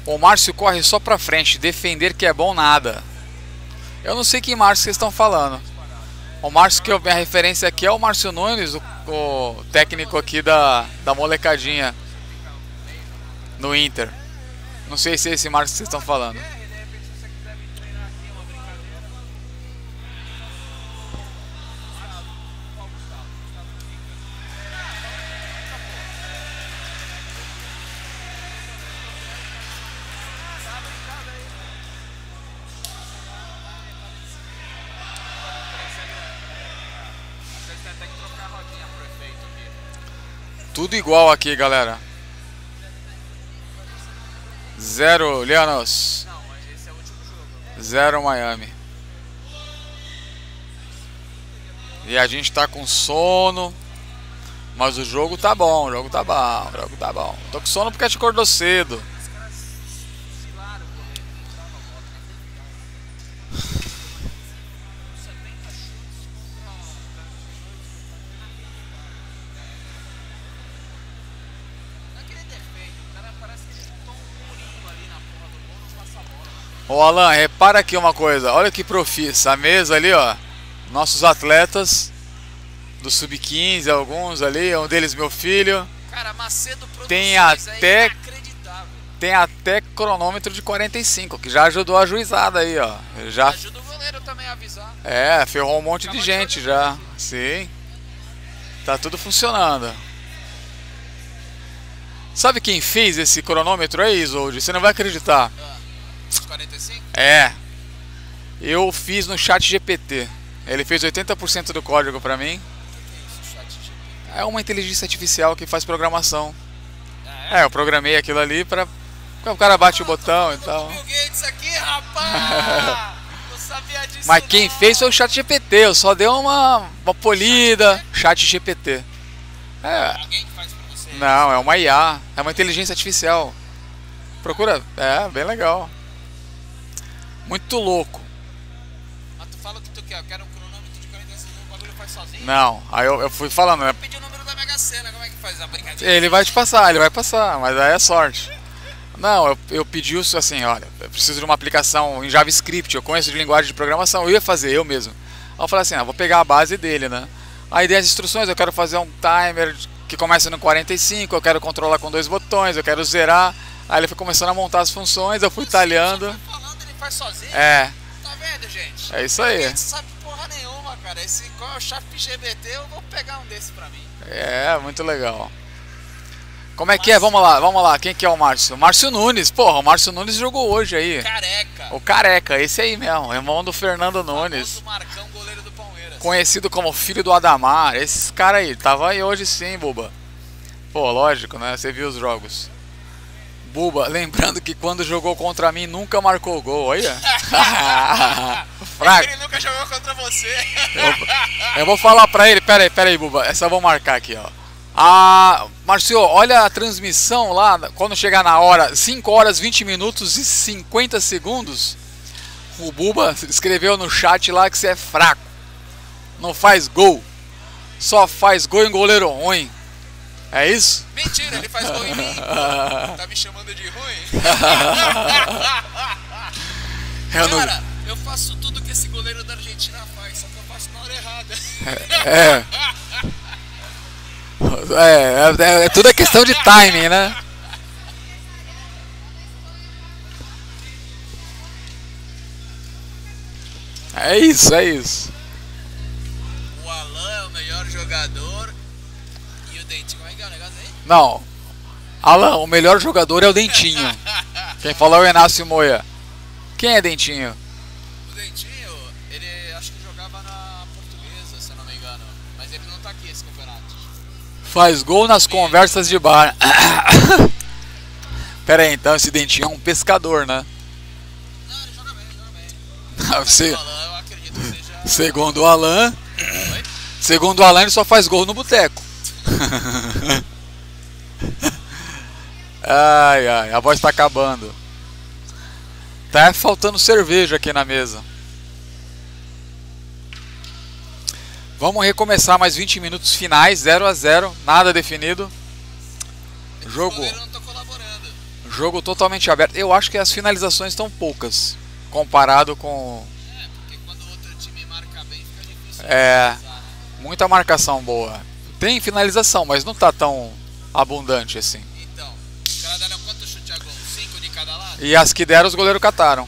O Márcio corre só pra frente, defender que é bom nada. Eu não sei que Márcio vocês estão falando. O Márcio que eu- minha referência aqui é o Márcio Nunes, o, o técnico aqui da, da molecadinha no Inter. Não sei se é esse Márcio que vocês estão falando. Tudo igual aqui, galera. Zero Lianos, zero Miami. E a gente tá com sono. Mas o jogo tá bom, o jogo tá bom, o jogo tá bom. Tô com sono porque a acordou cedo. Ô Alan, repara aqui uma coisa. Olha que profissa. A mesa ali, ó. Nossos atletas do Sub-15, alguns ali. Um deles meu filho. Cara, Macedo Tem é até- inacreditável. Tem até cronômetro de 45, que já ajudou a juizada aí, ó. Já Ajuda o goleiro também a avisar. é, ferrou um monte de Acabou de gente fazer já. Sim. Tá tudo funcionando. Sabe quem fez esse cronômetro aí, Isolde? Você não vai acreditar. Ah, 45? É. Eu fiz no chat GPT. Ele fez 80% do código pra mim. É? É uma inteligência artificial que faz programação. Ah, É, eu programei aquilo ali pra. O cara bate o botão e tal. Bill Gates aqui, rapaz! não sabia disso Mas quem não. fez foi o chat GPT, eu só dei uma, uma polida. Chat GPT. É, Alguém que faz pra você. não, é uma IA, é uma inteligência artificial. Procura, é, bem legal. Muito louco. Mas tu fala o que tu quer, eu quero um cronômetro de 40 segundos, o bagulho faz sozinho. Não, aí eu, eu fui falando, né? Pedi o número da Mega Sena, como é que faz a brincadeira? Ele vai te passar, ele vai passar, mas aí é sorte. Não, eu, eu pedi isso assim, olha, eu preciso de uma aplicação em JavaScript, eu conheço de linguagem de programação, eu ia fazer eu mesmo. Aí eu falei assim, ah, vou pegar a base dele, né? Aí dei as instruções, eu quero fazer um timer que começa no 45, eu quero controlar com dois botões, eu quero zerar. Aí ele foi começando a montar as funções, eu fui talhando. Faz sozinho. É, Tá vendo, gente? é isso aí. Ninguém sabe porra nenhuma, cara. Esse qual é o chat GBT, eu vou pegar um desse pra mim. É, muito legal. Como é que é? Vamos lá, vamos lá. Quem que é o Márcio? Márcio Nunes. Porra, o Márcio Nunes jogou hoje aí. Careca. O Careca, esse aí mesmo, irmão do Fernando Nunes. Famoso Marcão, goleiro do Palmeiras. Conhecido como filho do Adamar. Esse cara aí, tava aí hoje sim, Buba. Pô, lógico, né? Você viu os jogos. Buba, lembrando que quando jogou contra mim nunca marcou gol, olha. Fraco. Ele nunca jogou contra você. Eu, eu vou falar pra ele, pera aí, pera aí, Buba. Essa eu vou marcar aqui, ó. Ah, Marcio, olha a transmissão lá, quando chegar na hora, 5 horas, 20 minutos e 50 segundos. O Buba escreveu no chat lá que você é fraco. Não faz gol. Só faz gol em goleiro ruim. É isso? Mentira, ele faz gol em mim. Tá me chamando de ruim? Eu não- Cara, eu faço tudo que esse goleiro da Argentina faz, só que eu faço na hora errada. É. É, é, é tudo é questão de timing, né? É isso, é isso. O Alan é o melhor jogador. Não. Alan, o melhor jogador é o Dentinho. Quem falou é o Inácio Moia. Quem é Dentinho? O Dentinho, ele acho que jogava na portuguesa, se eu não me engano. Mas ele não tá aqui esse campeonato. Faz gol nas conversas de bar. Pera aí, então esse Dentinho é um pescador, né? Não, ele joga bem, ele joga bem. Você, O Alan, eu acredito que seja. segundo o Alan, segundo o Alan, ele só faz gol no boteco. ai, ai, a voz tá acabando. Tá faltando cerveja aqui na mesa. Vamos recomeçar mais 20 minutos finais, 0 a 0 nada definido. Jogo, jogo totalmente aberto. Eu acho que as finalizações estão poucas comparado com É. É. muita marcação boa. Tem finalização, mas não tá tão abundante assim. Então, os caras deram quanto chute a gol? 5 de cada lado? E as que deram, os goleiros cataram.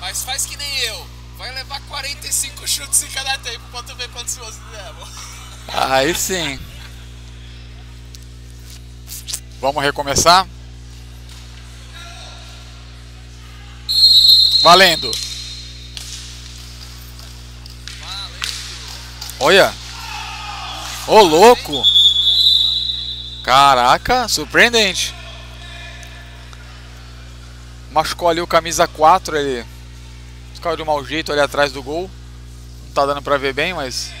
Mas faz que nem eu. Vai levar 45 chutes em cada tempo pra tu ver quantos você leva. Aí sim. Vamos recomeçar? Valendo. Olha. Ô louco. Caraca, surpreendente. Machucou ali o camisa 4, ele ficou de mau jeito ali atrás do gol. Não tá dando pra ver bem, mas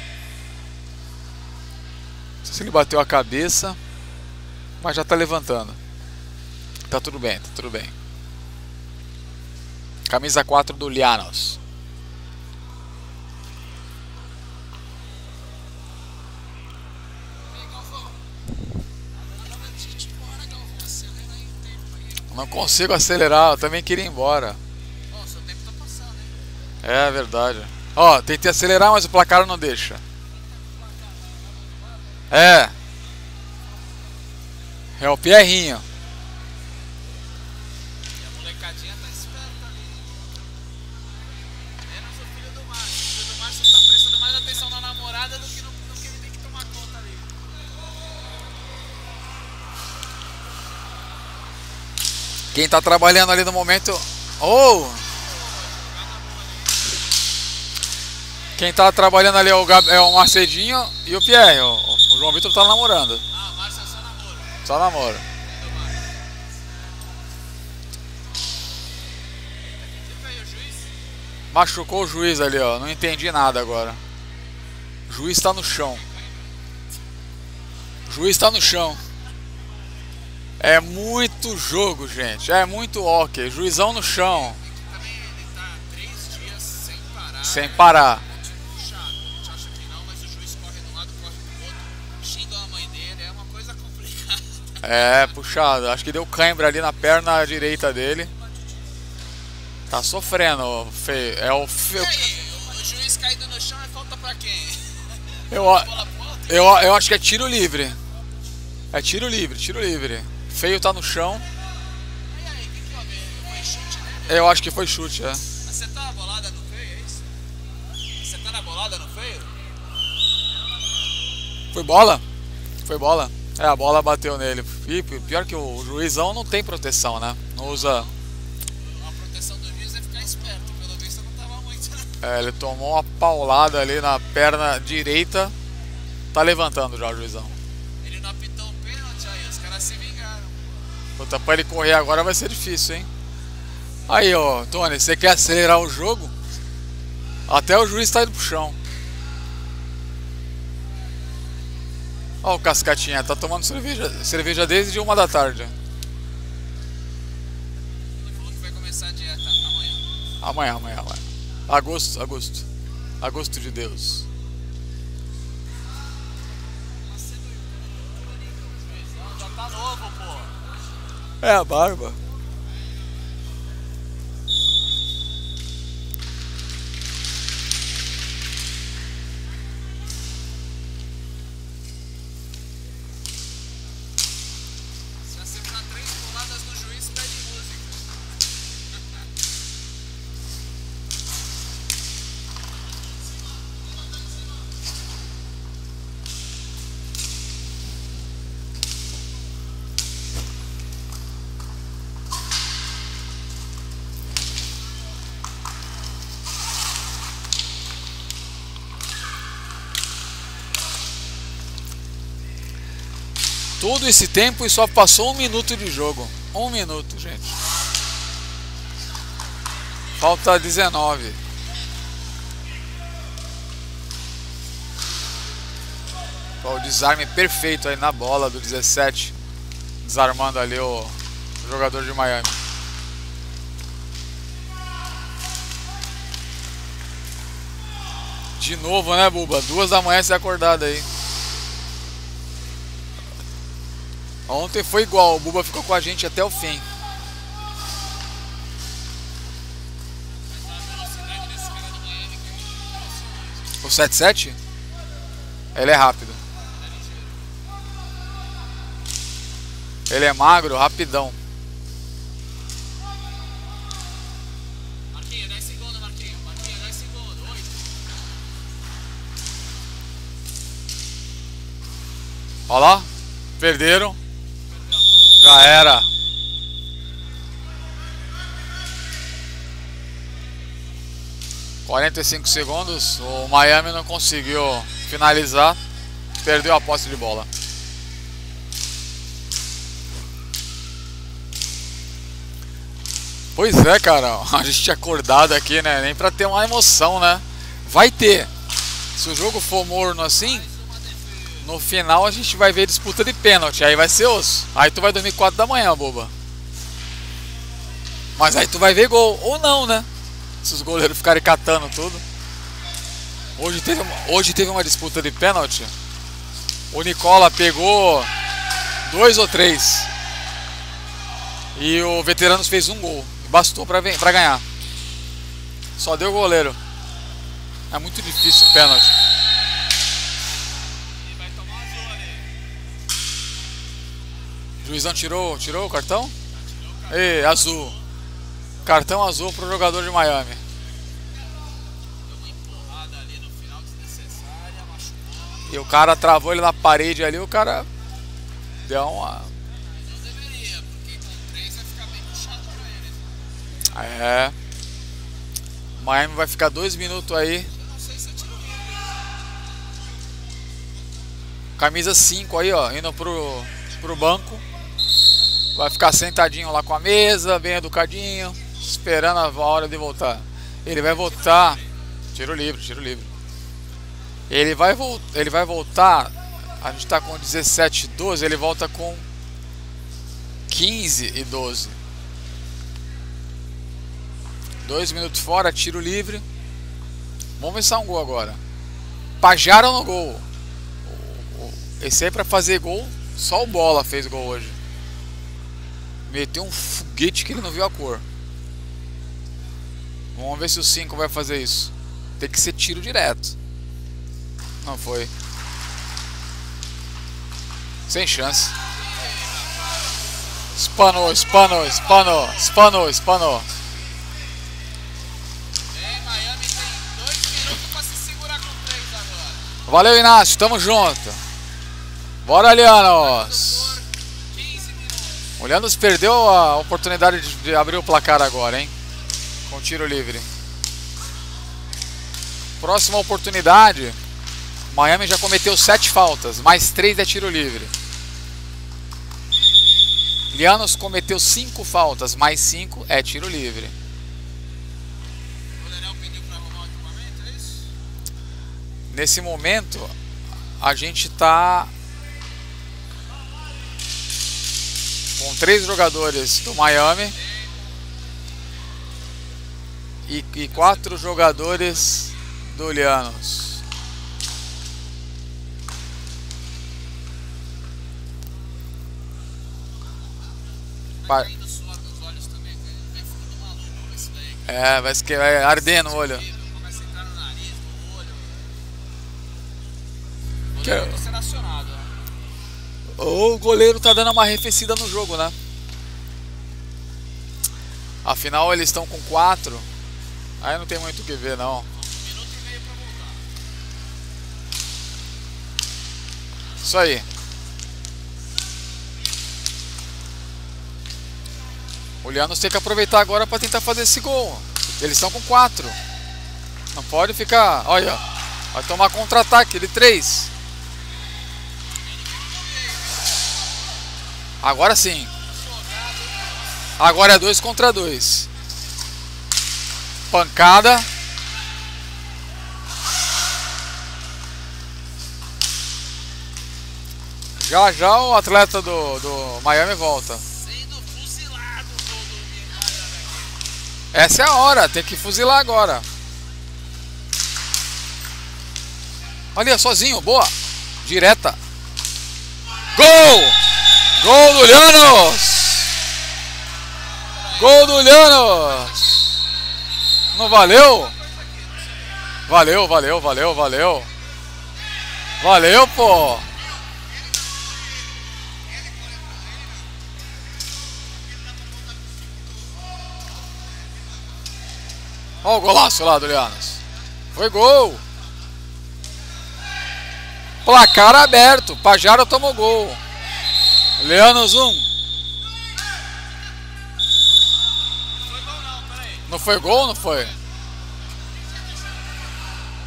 não sei se ele bateu a cabeça, mas já tá levantando. Tá tudo bem, tá tudo bem. Camisa 4 do Lianos. Não consigo acelerar, eu também queria ir embora. Bom, seu tempo tá passando, hein? É verdade. Ó, tentei acelerar, mas o placar não deixa. É. É o Pierrinho. Quem tá trabalhando ali no momento. Oh! Quem tá trabalhando ali é o, Gab... é o Marcedinho e o Pierre. O, João Vitor tá namorando. Ah, o é só namoro. Só namoro. Machucou o juiz ali, ó. Não entendi nada agora. O juiz tá no chão. O juiz tá no chão. É muito jogo, gente. É muito hockey. Juizão no chão. Sem parar. É puxado. Acho que deu cãibra ali na perna direita dele. Tá sofrendo, feio. É o feio. O juiz caído no chão é falta pra quem? Eu, eu, eu acho que é tiro livre. É tiro livre, tiro livre. Feio tá no chão. Aí, o que, que houve? Foi chute nele? Eu acho que foi chute, é. Acertar a bolada no feio, é isso? Acertar a bolada no feio? Foi bola? Foi bola. É, a bola bateu nele. E pior que o juizão não tem proteção, né? Não usa. A proteção do juiz é ficar esperto, pelo visto não tava muito. né? É, ele tomou uma paulada ali na perna direita. Tá levantando já o juizão. Puta, pra ele correr agora vai ser difícil, hein? Aí, ó, Tony, você quer acelerar o jogo? Até o juiz tá indo pro chão. Ó o Cascatinha, tá tomando cerveja, cerveja desde uma da tarde. Ele falou que vai começar a dieta amanhã. Amanhã, amanhã, amanhã. Agosto, agosto. Agosto de Deus. É a barba. Todo esse tempo e só passou um minuto de jogo. Um minuto, gente. Falta 19. Ó, O desarme perfeito aí na bola do 17. Desarmando ali o jogador de Miami. De novo, né, Buba? Duas da manhã você é acordado aí. Ontem foi igual, o Buba ficou com a gente até o fim. O 77? Ele é rápido. Ele é magro, rapidão. Marquinhos, 10 segundos, Marquinhos. Marquinhos, 10 segundos. 8. Olha lá. Perderam. Já era. Quarenta e cinco segundos. O Miami não conseguiu finalizar. Perdeu a posse de bola. Pois é, cara. A gente tinha acordado aqui, né? Nem pra ter uma emoção, né? Vai ter. Se o jogo for morno assim, no final a gente vai ver disputa de pênalti, aí vai ser osso. Aí tu vai dormir 4 da manhã, boba. Mas aí tu vai ver gol, ou não, né? Se os goleiros ficarem catando tudo. Hoje teve uma, hoje teve uma disputa de pênalti. O Nicola pegou dois ou três. E o Veteranos fez um gol. Bastou pra, pra ganhar. Só deu o goleiro. É muito difícil o pênalti. Juizão tirou, tirou o cartão? Ei, azul. Cartão azul pro jogador de Miami. E o cara travou ele na parede ali, o cara deu uma. Não deveria, porque com 3 vai ficar bem puxado pra eles. É. Miami vai ficar dois minutos aí. Camisa 5 aí, ó, indo pro, pro banco. Vai ficar sentadinho lá com a mesa, bem educadinho, esperando a hora de voltar. Ele vai voltar. Tiro livre, tiro livre. Ele vai, vol ele vai voltar. A gente tá com 17 e 12, ele volta com 15 e 12. Dois minutos fora, tiro livre. Vamos se é um gol agora. Pajara no gol. Esse aí pra fazer gol Só o Bola fez gol hoje. Meteu um foguete que ele não viu a cor. Vamos ver se o 5 vai fazer isso. Tem que ser tiro direto. Não foi. Sem chance. Espanou, espanou, espanou, espanou, espanou. Valeu, Inácio. Tamo junto. Bora, Lianos. Por 15 minutos. O Lianos perdeu a oportunidade de- abrir o placar agora, hein? Com tiro livre. Próxima oportunidade. Miami já cometeu sete faltas, mais três é tiro livre. Lianos cometeu cinco faltas, mais cinco é tiro livre. O goleirão pediu pra arrumar o equipamento, é isso? Nesse momento, a gente tá com três jogadores do Miami e, e quatro jogadores do Lianos. Pa-. É, vai, esque- vai arder no olho. Começa a entrar no nariz, no olho. O Que- goleiro tem que ser acionado. ó. O goleiro tá dando uma arrefecida no jogo, né? Afinal, eles estão com quatro. Aí não tem muito o que ver, não. Isso aí. O Lianos tem que aproveitar agora para tentar fazer esse gol. Eles estão com quatro. Não pode ficar. Olha, vai tomar contra-ataque de três. Agora sim. Agora é dois contra dois. Pancada. Já já o atleta do, do Miami volta. Essa é a hora, tem que fuzilar agora. Olha, sozinho, boa. Direta. Gol! Gol do Llanos! Gol do Llanos! Não valeu? Valeu, valeu, valeu, valeu. Valeu, pô. Olha o golaço lá do Lianos. Foi gol. Placar aberto. Pajaro tomou gol. Lianos 1. Um. Foi gol não, peraí. Não foi gol, não foi?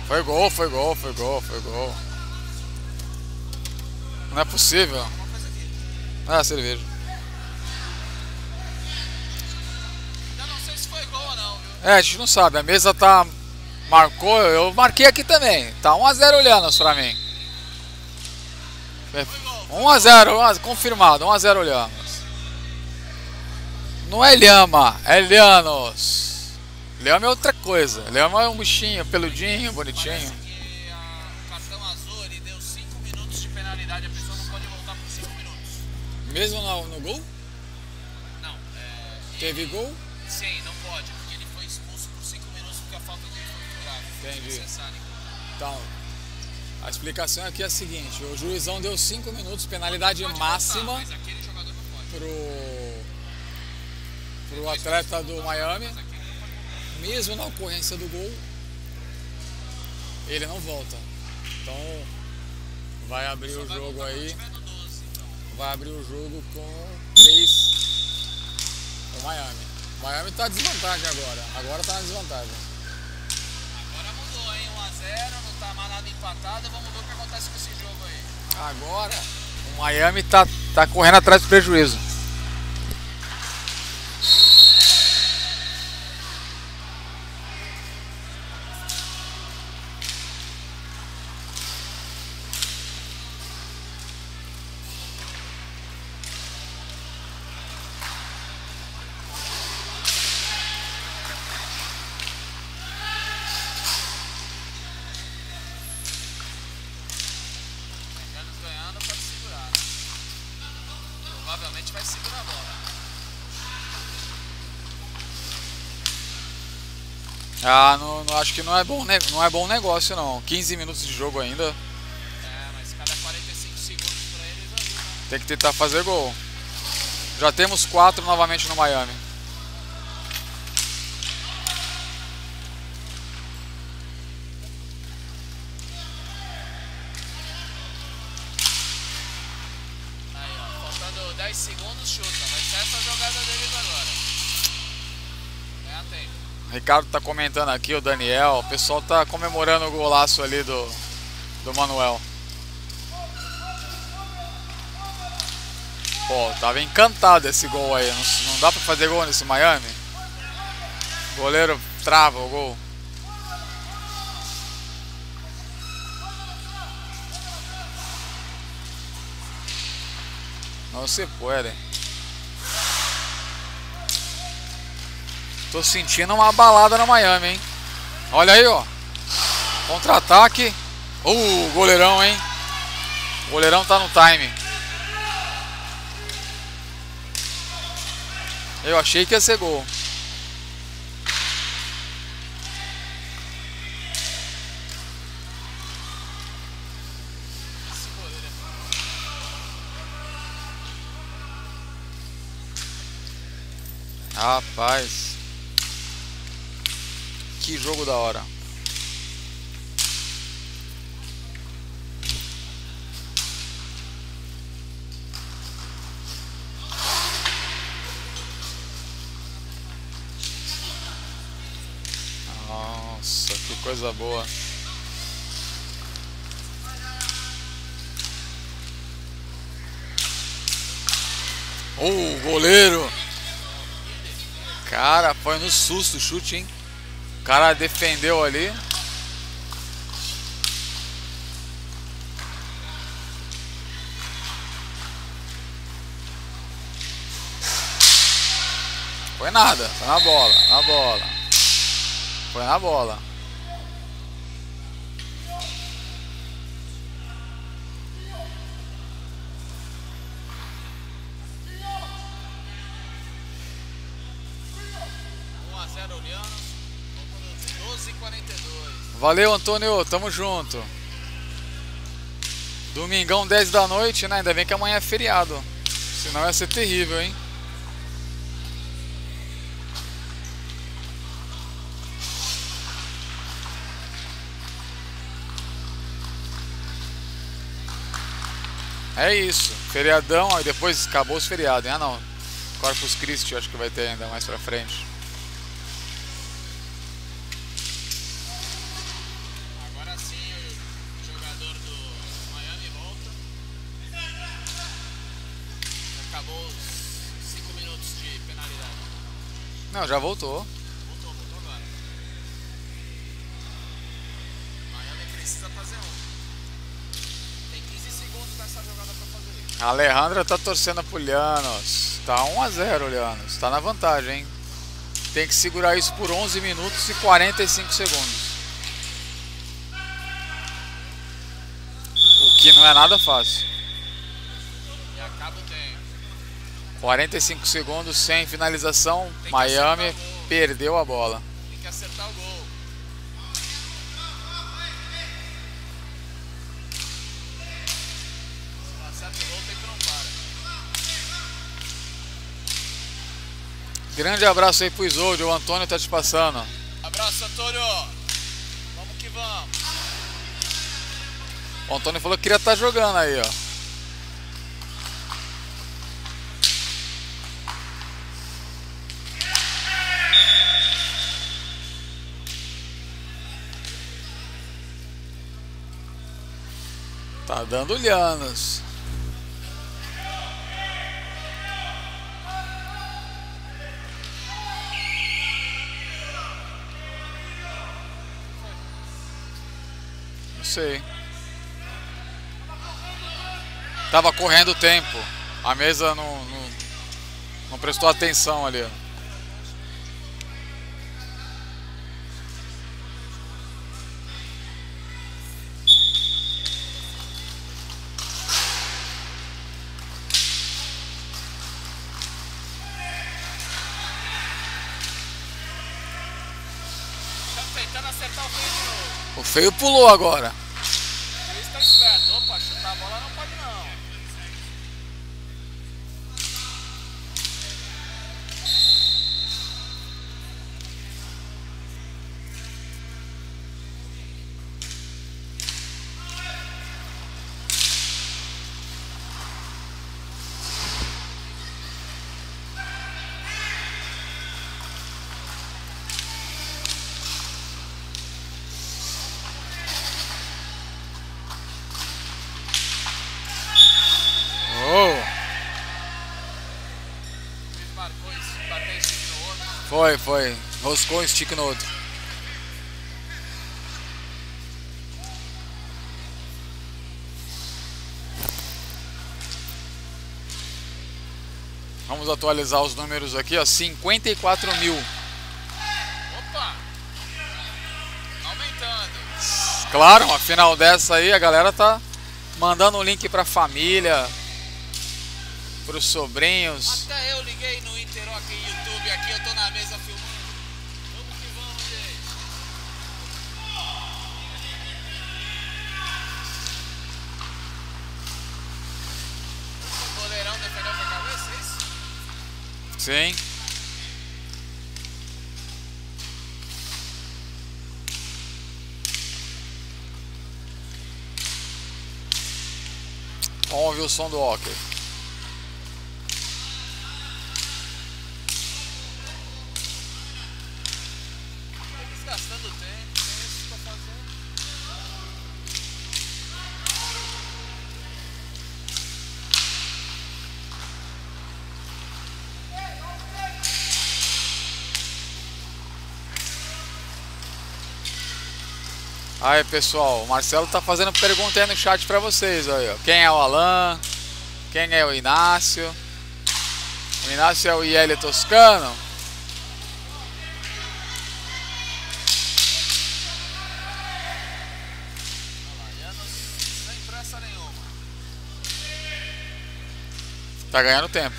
Foi gol, foi gol, foi gol, foi gol. Não é possível. Ah, cerveja. Ainda não sei se foi gol ou não, viu? É, a gente não sabe. A mesa tá. Marcou, eu marquei aqui também. Tá 1x0 Lianos pra mim. Foi. 1x0, confirmado, 1x0 Lianos. Não é Lhama, é Lianos. Lhama é outra coisa. Lhama é um bichinho, peludinho, bonitinho. que a- o cartão azul ele deu 5 minutos de penalidade. A pessoa não pode voltar por 5 minutos. Mesmo no, no gol? Não, é. Teve gol? Sim, não pode, porque ele foi expulso por 5 minutos porque a falta dele foi muito grave. Entendi. Então, a explicação aqui é a seguinte: o juizão deu 5 minutos, penalidade Pode máxima pro, pro atleta do Miami. Mesmo na ocorrência do gol, ele não volta. Então, vai abrir o jogo aí. tiver no 12, então. Vai abrir o jogo com 3 o Miami. O Miami tá desvantagem agora. Agora tá na desvantagem. Agora mudou, hein? 1x0, não tá mais nada empatado. Vamos ver o que acontece com esse jogo aí. Agora o Miami tá, tá correndo atrás do prejuízo. Ah, não, não, acho que não é, bom, não é bom negócio não. 15 minutos de jogo ainda. É, mas cada 45 segundos pra eles ajuda. Tem que tentar fazer gol. Já temos quatro novamente no Miami. Ricardo tá comentando aqui, o Daniel. O pessoal tá comemorando o golaço ali do, do Manuel. Pô, tava encantado esse gol aí. Não, não dá pra fazer gol nesse Miami? O goleiro trava o gol. Não se pode. Tô sentindo uma balada no Miami, hein? Olha aí, ó. Contra-ataque. Uh, goleirão, hein? O goleirão tá no time. Eu achei que ia ser gol. Rapaz. Que jogo da hora. Nossa, que coisa boa. Oh, goleiro! Cara, foi no susto o chute, hein? Cara defendeu ali. Foi nada, foi na bola, na bola. Foi na bola. Valeu, Antônio, tamo junto. Domingão 10 da noite, né? Ainda bem que amanhã é feriado. Senão ia ser terrível, hein? É isso, feriadão, aí depois acabou os feriados, hein? Ah não, Corpus Christi acho que vai ter ainda mais pra frente. Não, já voltou. Voltou, voltou agora. Miami precisa fazer um. Tem 15 segundos nessa jogada pra fazer. A Alejandra tá torcendo pro Llanos. Tá 1x0 o Llanos. Tá na vantagem, hein? Tem que segurar isso por 11 minutos e 45 segundos. O que não é nada fácil. 45 segundos sem finalização. Miami perdeu a bola. Tem que acertar o gol. Grande abraço aí pro Isolde. O Antônio tá te passando. Abraço, Antônio. Vamos que vamos. O Antônio falou que queria estar jogando aí, ó. Tá dando Llanos. Não sei. Tava correndo o tempo. A mesa não, não, não prestou atenção ali. Feio pulou agora. Foi. Roscou um stick no outro. Vamos atualizar os números aqui, ó. 54 mil. Opa! Aumentando. Claro, uma final dessa aí, a galera tá mandando um link pra família, pros sobrinhos. Até eu liguei no Interrock YouTube aqui, eu tô na mesa Sim. Vamos ouvir o som do hockey. Aí pessoal, o Marcelo tá fazendo pergunta aí no chat pra vocês aí, ó. Quem é o Alan? Quem é o Inácio? O Inácio é o IL Toscano? Tá ganhando tempo.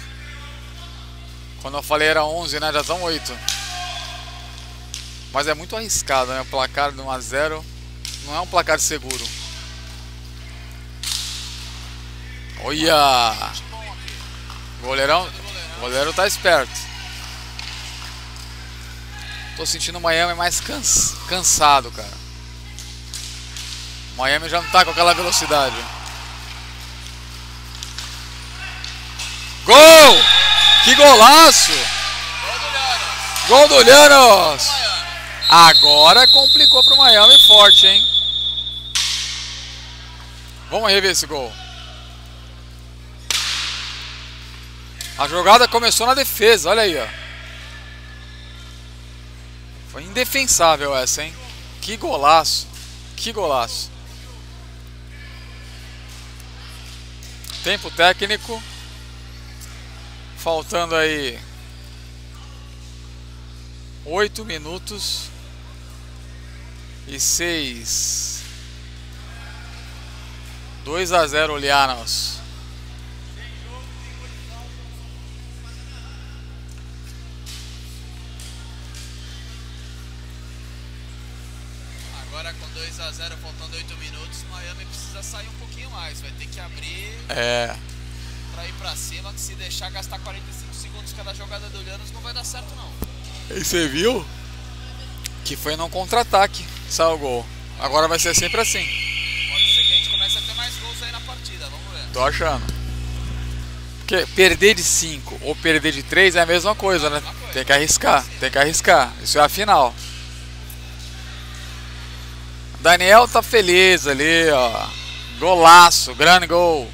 Quando eu falei era 11, né? Já estão 8. Mas é muito arriscado, né? O placar de 1 a 0 não é um placar seguro. Olha! Goleirão, goleiro tá esperto. Tô sentindo o Miami mais cans- cansado, cara. Miami já não tá com aquela velocidade. Gol! Que golaço! Gol do! Miami. Agora complicou pro Miami forte, hein? Vamos rever esse gol. A jogada começou na defesa, olha aí, ó. Foi indefensável essa, hein? Que golaço. Que golaço. Tempo técnico. Faltando aí oito minutos e seis. 2 a 0 Lianos. Agora com 2x0 faltando 8 minutos, Miami precisa sair um pouquinho mais. Vai ter que abrir É, pra ir pra cima, que se deixar gastar 45 segundos cada jogada do Llanos não vai dar certo não. e você viu? Que foi num contra-ataque, saiu o gol. Agora vai ser sempre assim. Tô achando. Porque perder de 5 ou perder de 3 é a mesma coisa, né? Tem que arriscar, tem que arriscar. Isso é a final. Daniel tá feliz ali, ó. Golaço, grande gol.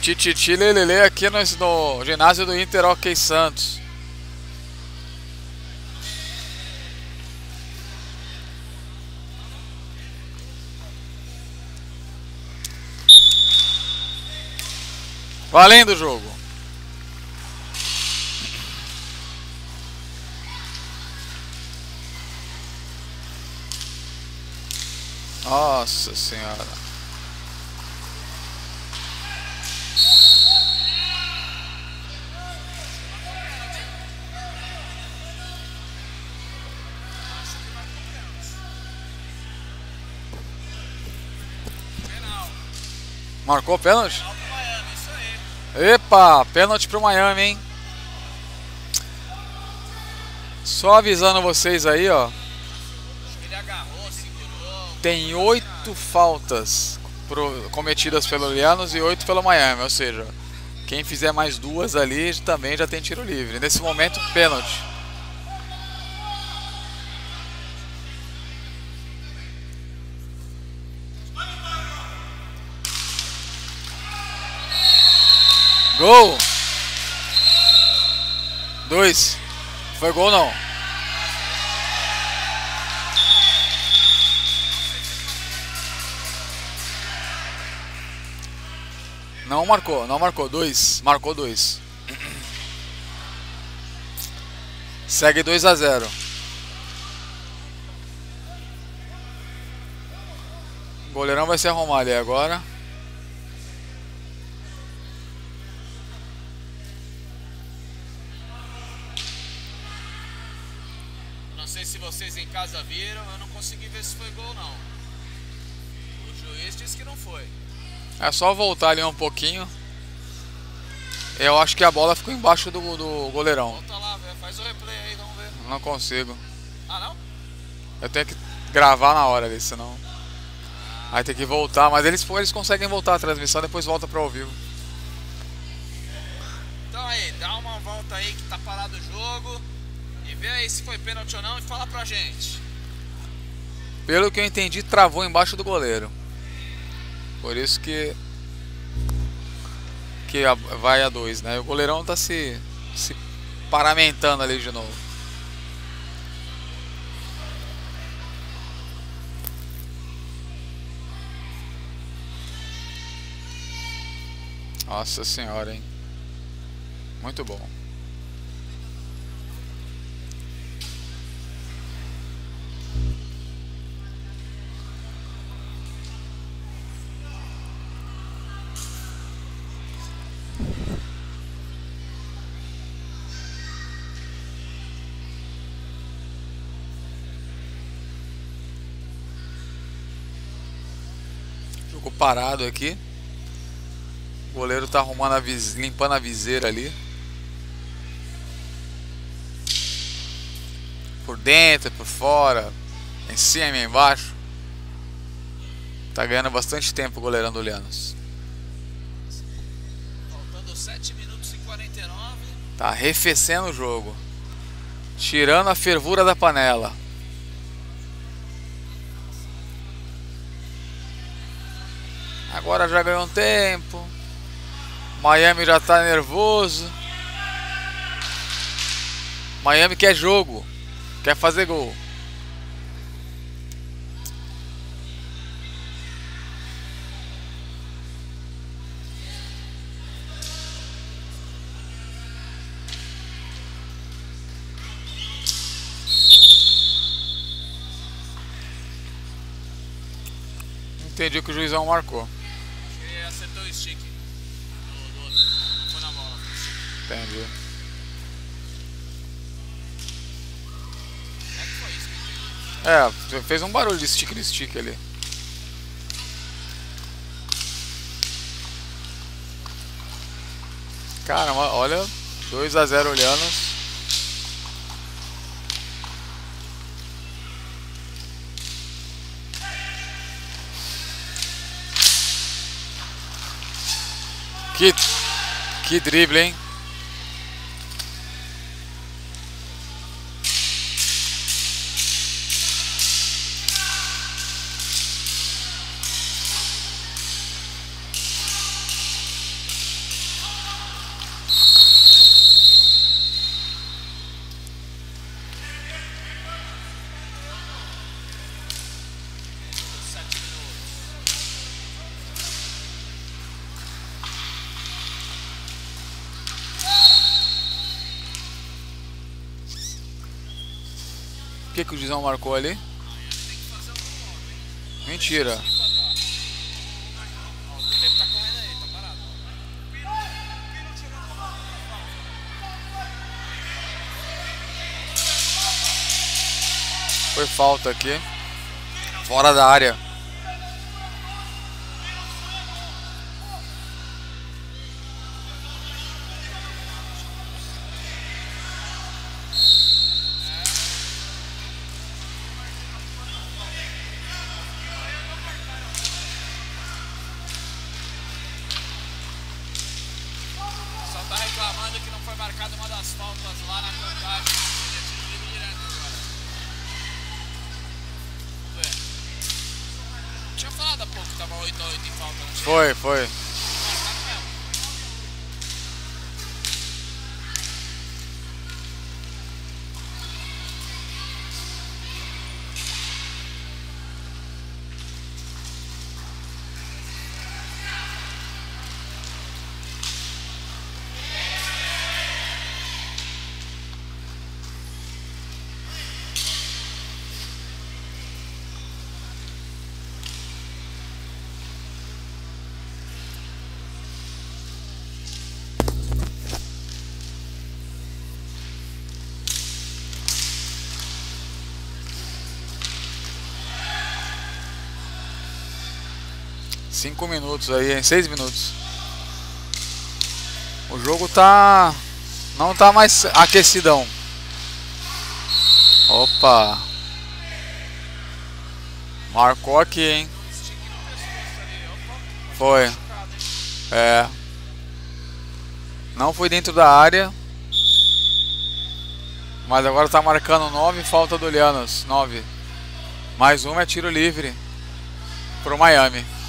Tititi Lelele aqui no, no ginásio do Inter Ok Santos. Valendo o jogo. Nossa senhora. Marcou pênalti? Epa, pênalti pro Miami, hein? Só avisando vocês aí, ó. Tem oito faltas cometidas pelo Lianos e oito pelo Miami, ou seja, quem fizer mais duas ali também já tem tiro livre. Nesse momento, pênalti. Gol! Dois. Foi gol não? Não marcou, não marcou. Dois. Marcou dois. Segue 2 a 0 O goleirão vai se arrumar ali agora. Casa viram, eu não consegui ver se foi gol não. O juiz disse que não foi. É só voltar ali um pouquinho. Eu acho que a bola ficou embaixo do, do goleirão. Volta lá, velho. Faz o replay aí, vamos ver. Não consigo. Ah não? Eu tenho que gravar na hora ali, senão. Aí tem que voltar, mas eles, eles conseguem voltar a transmissão, depois volta para ao vivo. Então aí, dá uma volta aí que tá parado o jogo. Vê aí se foi pênalti ou não e fala pra gente. Pelo que eu entendi, travou embaixo do goleiro. Por isso que. Que vai a dois, né? O goleirão tá se. se paramentando ali de novo. Nossa senhora, hein? Muito bom. Parado aqui. O goleiro tá arrumando a limpando a viseira ali. Por dentro, por fora, em cima e embaixo. Tá ganhando bastante tempo o goleirão do Lianos. Faltando 7 minutos e 49. Tá arrefecendo o jogo. Tirando a fervura da panela. Agora já ganhou um tempo. Miami já tá nervoso. Miami quer jogo. Quer fazer gol. Entendi o que o juizão marcou. Como é fez um barulho de stick de stick ali. Caramba, olha, 2 a 0 olhando. Que, que drible, hein? Que, que o Dizão marcou ali? Mentira. Foi falta aqui. Fora da área. 5 minutos aí, em 6 minutos. O jogo tá. Não tá mais aquecidão. Opa! Marcou aqui, hein? Foi. É. Não foi dentro da área. Mas agora tá marcando 9, falta do Lianos. 9. Mais uma é tiro livre pro Miami.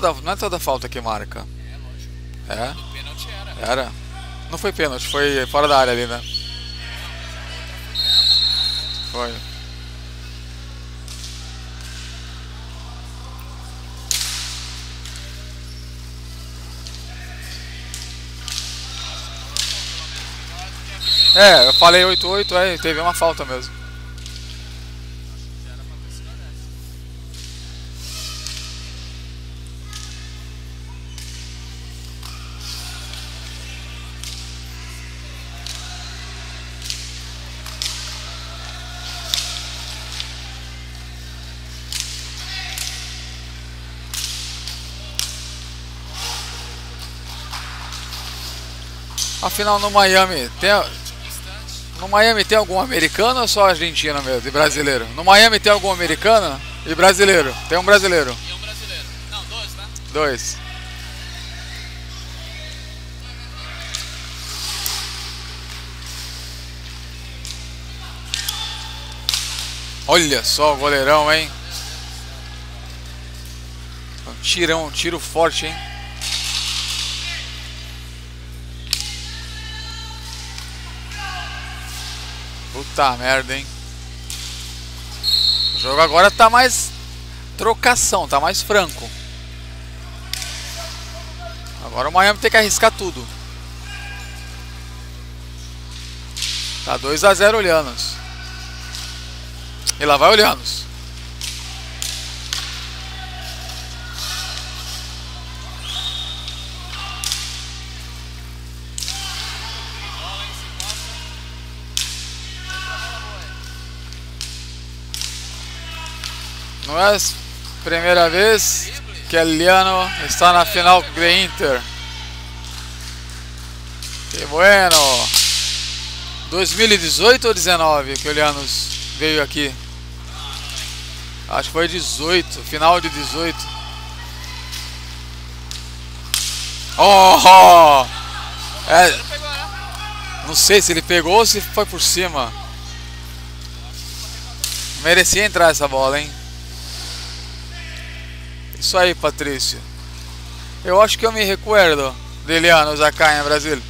Toda, não é toda falta que marca. É, lógico. É? Pênalti era. Era? Não foi pênalti, foi fora da área ali, né? Foi. É, eu falei 8-8, é, teve uma falta mesmo. Afinal, no Miami, tem, no Miami tem algum americano ou só argentino mesmo, e brasileiro? No Miami tem algum americano e brasileiro? Tem um brasileiro. E um brasileiro. Não, dois, né? Dois. Olha só o goleirão, hein? Um tirão, um tiro forte, hein? Puta merda, hein? O jogo agora tá mais trocação, tá mais franco. Agora o Miami tem que arriscar tudo. Tá 2 a 0 Olhanos. E lá vai Olhanos. Não é a primeira vez que Eliano está na final do Inter. Que bueno! 2018 ou 19 que o Elianos veio aqui? Acho que foi 18, final de 18. Oh! É, não sei se ele pegou ou se foi por cima. Merecia entrar essa bola, hein? Isso aí, Patrício. Eu acho que eu me recuerdo de Elianos acá em Brasil.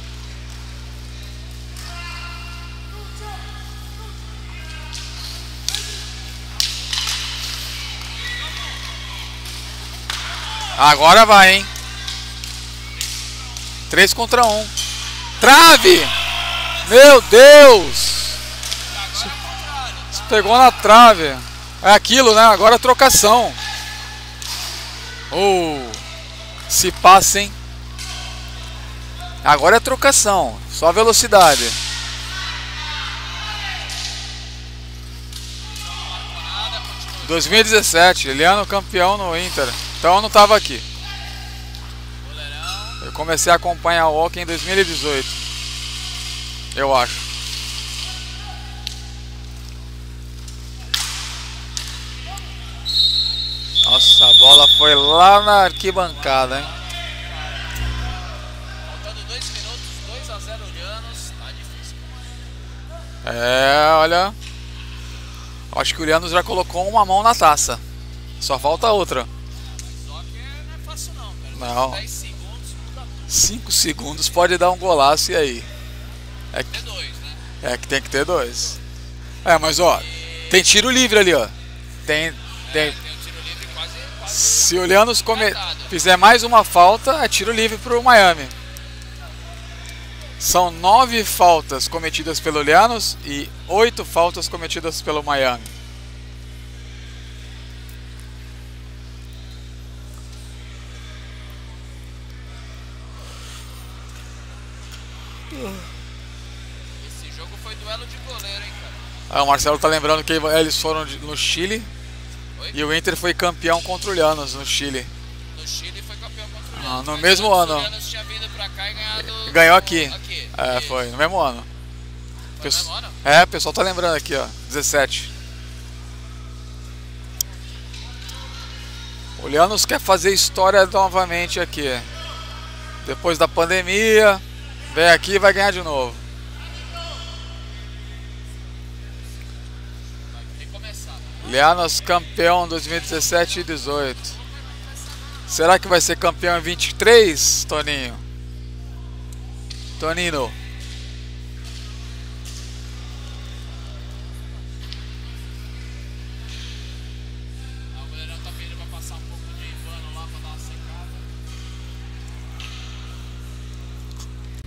Agora vai, hein? 3 contra 1. Trave! Meu Deus! Pegou na trave. É aquilo, né? Agora é trocação. Oh, se passa, hein? Agora é trocação, só velocidade. Continua. 2017, Eliano campeão no Inter. Então eu não tava aqui. Eu comecei a acompanhar o hockey em 2018. Eu acho. Nossa, a bola foi lá na arquibancada, hein? Faltando 2 minutos, 2 a 0 Urianos. Tá difícil. É, olha. Acho que o Urianos já colocou uma mão na taça. Só falta outra. Só que não é fácil não, cara. Não. 10 segundos, muda tudo. 5 segundos pode dar um golaço e aí? É que, Tem dois, né? é que tem que ter dois. É, mas ó, tem tiro livre ali, ó. Tem. tem se o Urianos come, fizer mais uma falta, é tiro livre pro Miami. São nove faltas cometidas pelo Urianos e oito faltas cometidas pelo Miami. Esse jogo foi duelo de goleiro, hein, cara. Ah, o Marcelo tá lembrando que eles foram no Chile Oi? e o Inter foi campeão contra o Urianos no Chile. No Chile foi campeão contra o Ah, Urianos. no mas mesmo ano. O tinha vindo pra cá e ganhado. Ganhou no- aqui. aqui. É, Isso. foi no mesmo ano. Foi no Pesso- mesmo ano? É, o pessoal tá lembrando aqui, ó. 17. O Urianos quer fazer história novamente aqui. Depois da pandemia, vem aqui e vai ganhar de novo. Lianos campeão 2017 e 18. Será que vai ser campeão em 23, Toninho? Tonino.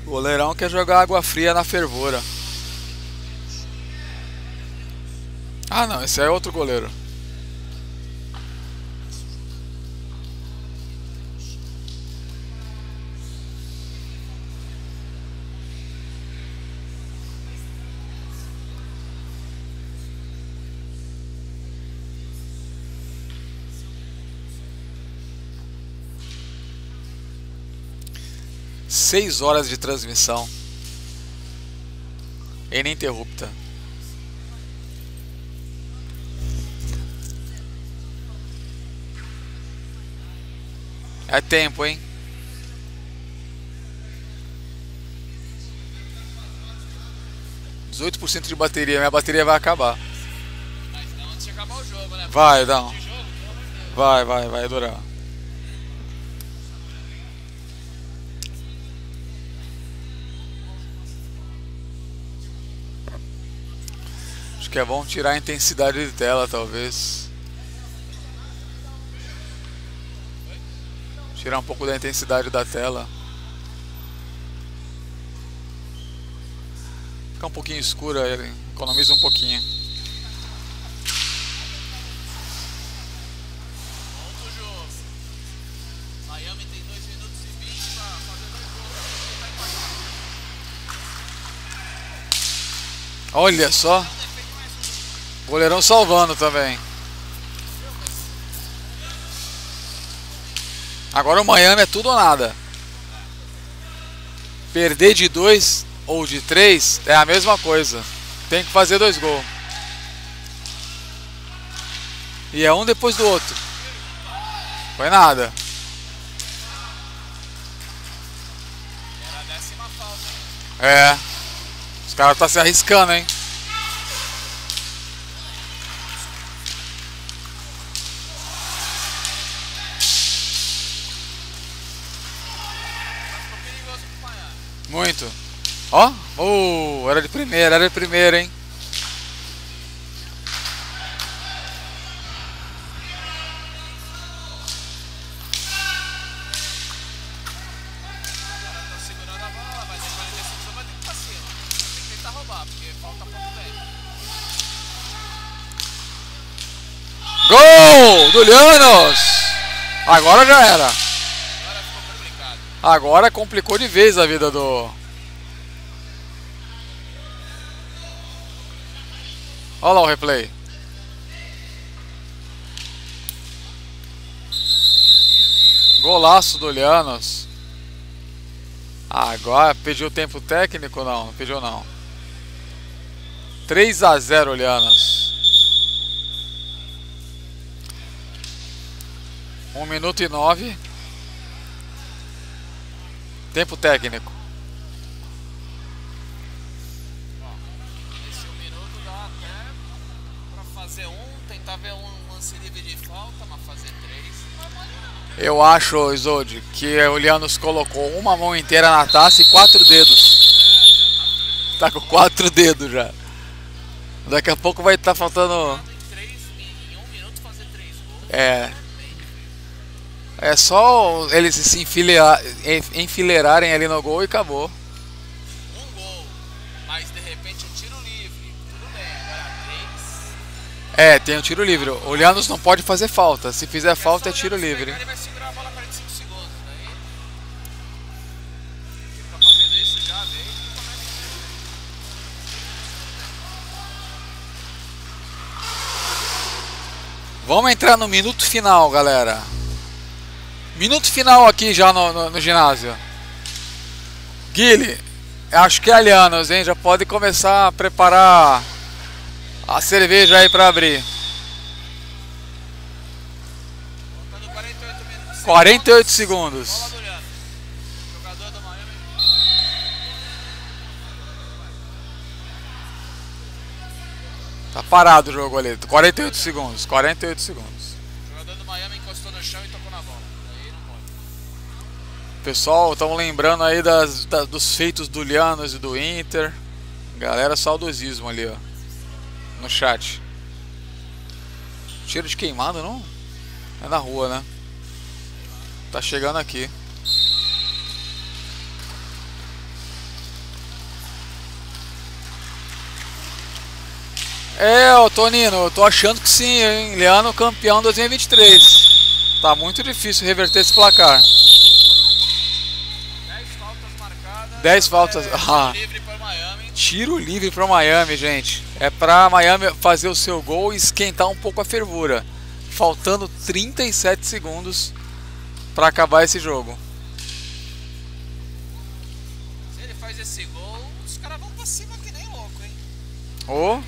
O goleirão quer jogar água fria na fervura. Ah não, esse é outro goleiro. Seis horas de transmissão. Ininterrupta. É tempo, hein? Dezoito por cento de bateria, minha bateria vai acabar. Mas não antes de acabar o jogo, né? Vai. Vai, vai, vai. Acho que é bom tirar a intensidade de tela, talvez. Tirar um pouco da intensidade da tela. Fica um pouquinho escura, economiza um pouquinho. Outro jogo. Miami tem 2 minutos 20 pra fazer dois gols. Tá. Olha só. Goleirão salvando também. Agora o Miami é tudo ou nada. Perder de dois ou de três é a mesma coisa. Tem que fazer dois gols. E é um depois do outro. Foi nada. É. Os caras tá se arriscando, hein? Muito. Ó. Oh, era de primeira, era de primeira, hein? Agora segurando a bola, vai ter 45 segundos, vai ter que ir pra cima. Tem que tentar roubar, porque falta pouco tempo. Gol do Llanos! Agora já era. Agora complicou de vez a vida do. Olha lá o replay. Golaço do Lianos. Agora pediu tempo técnico? Não, não pediu não. 3 a 0 Lianos. 1 minuto e 9. Tempo técnico. Esse um minuto dá até pra fazer um, tentar ver um lance livre de falta, mas fazer três é. Eu acho, Isolde, que o Lianos colocou uma mão inteira na taça e quatro dedos. Tá com quatro dedos já. Daqui a pouco vai estar faltando. Em É só eles se enfileirar- en- enfileirarem ali no gol e acabou. Um gol, mas de repente um tiro livre, tudo bem. Agora três. É, tem o tiro livre. O Lianos não pode fazer falta. Se fizer falta é só o tiro livre. pegar, Ele vai segurar a bola 45 segundos. Daí. Ele tá fazendo isso já. Vamos entrar no minuto final, galera. Minuto final aqui já no, no- no ginásio. Guile, acho que é Alianos, hein? Já pode começar a preparar a cerveja aí pra abrir. Faltando 48 minutos. 48 segundos. Tá parado o jogo ali. 48 segundos. 48 segundos. Pessoal, estamos lembrando aí das, da- dos feitos do Lianos e do Inter. Galera, saudosismo ali, ó. No chat. Cheiro de queimado, não? É na rua, né? Tá chegando aqui. É, ô Tonino, eu tô achando que sim, hein? Liano campeão 2023. Tá muito difícil reverter esse placar. 10 faltas marcadas. 10 faltas. Ah. Livre para Miami. Tiro livre para Miami, gente. É para Miami fazer o seu gol e esquentar um pouco a fervura. Faltando 37 segundos para acabar esse jogo. Se ele faz esse gol, os caras vão pra cima que nem louco, hein? Ô.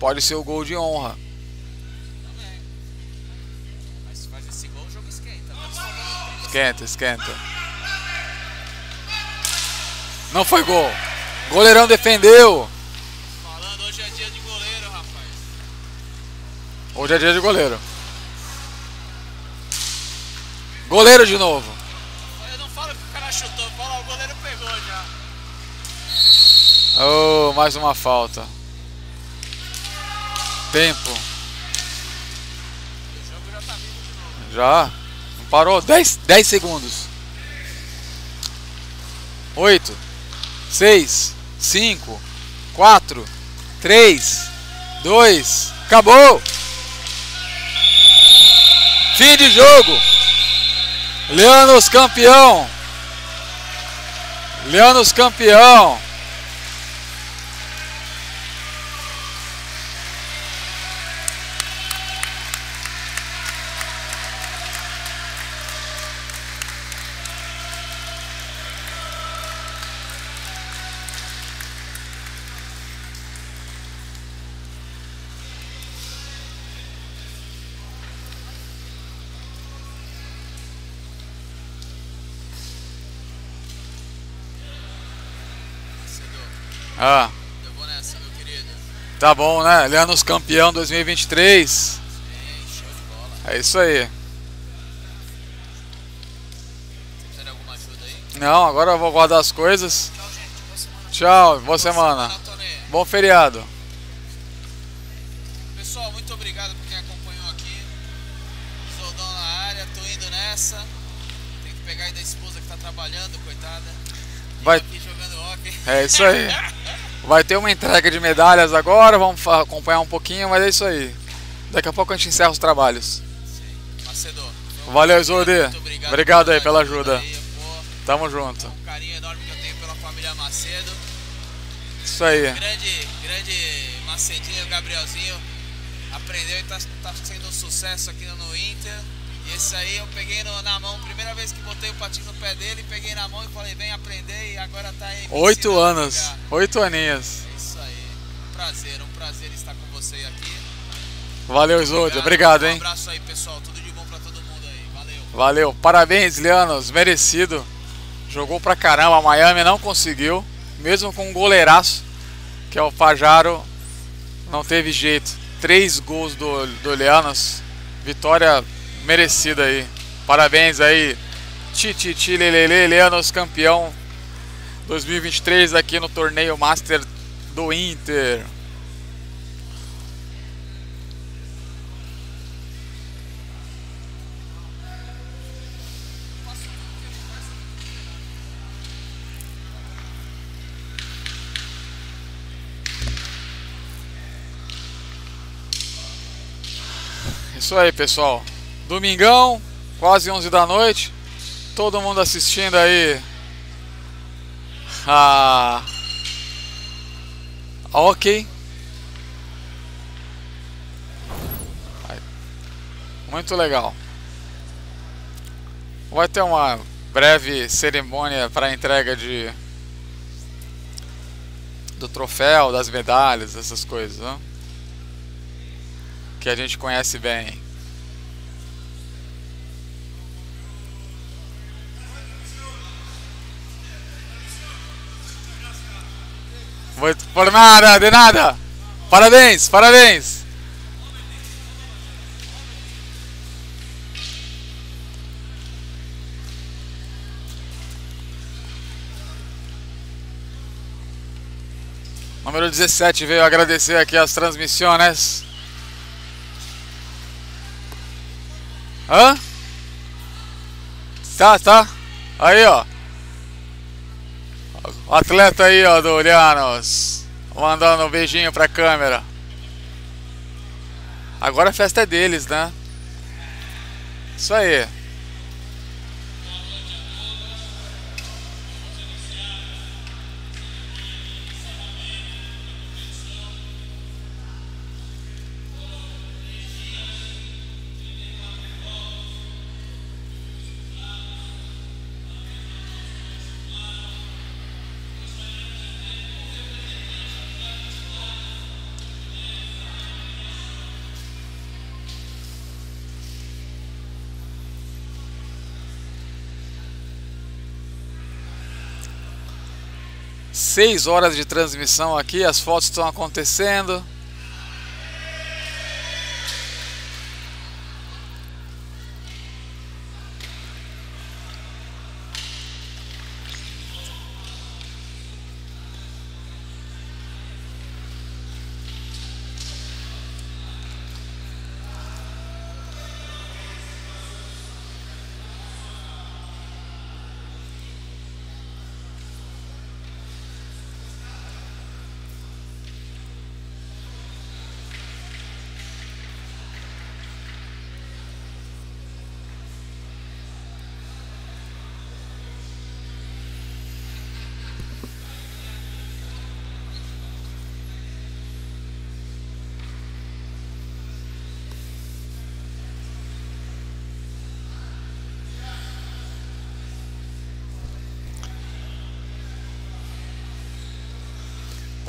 Pode ser o gol de honra. Esquenta, esquenta. Não foi gol. Goleirão defendeu. Falando, hoje é dia de goleiro, rapaz. Hoje é dia de goleiro. Goleiro de novo. Eu não falo que o cara chutou, eu falo, o goleiro pegou já. Oh, mais uma falta. Tempo. Já parou? 10, 10 segundos. 8, 6, 5, 4, 3, 2, acabou! Fim de jogo! Leanos campeão! Leanos campeão! Ah, Eu vou nessa, meu querido. tá bom, né? Leanos campeão 2023. Sim, show de bola. É isso aí. Você de alguma ajuda aí? Não, agora eu vou guardar as coisas. Tchau, gente. Boa semana. Tchau, boa semana. Tony. Bom feriado. Pessoal, muito obrigado por quem acompanhou aqui. Soldão na área, tô indo nessa. Tem que pegar aí da esposa que tá trabalhando, coitada. Vai- eu aqui jogando hockey. É isso aí. Vai ter uma entrega de medalhas agora, vamos acompanhar um pouquinho, mas é isso aí. Daqui a pouco a gente encerra os trabalhos. Macedo. Valeu. Muito obrigado, Obrigado aí pela ajuda. aí. Tamo junto. um carinho enorme que eu tenho pela família Macedo. Isso aí. Grande, grande Macedinho, Gabrielzinho. Aprendeu e tá, tá sendo um sucesso aqui no Inter. Esse aí eu peguei no- na mão, primeira vez que botei o patinho no pé dele, peguei na mão e falei, vem aprender e agora tá aí. Oito anos. Oito aninhos. É isso aí. Um prazer, um prazer estar com você aqui. Valeu, Zodi. Obrigado, Um hein? abraço aí, pessoal. Tudo de bom pra todo mundo aí. Valeu. Valeu. Parabéns, Lianos. Merecido. Jogou pra caramba. A Miami não conseguiu. Mesmo com um goleiraço, que é o Pajaro, não teve jeito. Três gols do, do Lianos. Vitória merecida aí. Parabéns aí. Titi Lelele, Lianos campeão 2023 aqui no torneio Master do Inter. Isso aí, pessoal. Domingão, quase 11 da noite. Todo mundo assistindo aí. Ah, ok. Muito legal. Vai ter uma breve cerimônia para entrega de do troféu, das medalhas, essas coisas, né? que a gente conhece bem. Muito por nada, de nada. Parabéns, parabéns. Número 17 veio agradecer aqui as transmissões. Hã? Tá, tá. Aí, ó. Atleta aí, ó, do Llanos. Mandando um beijinho pra câmera. Agora a festa é deles, né? Isso aí. Seis horas de transmissão aqui, as fotos estão acontecendo.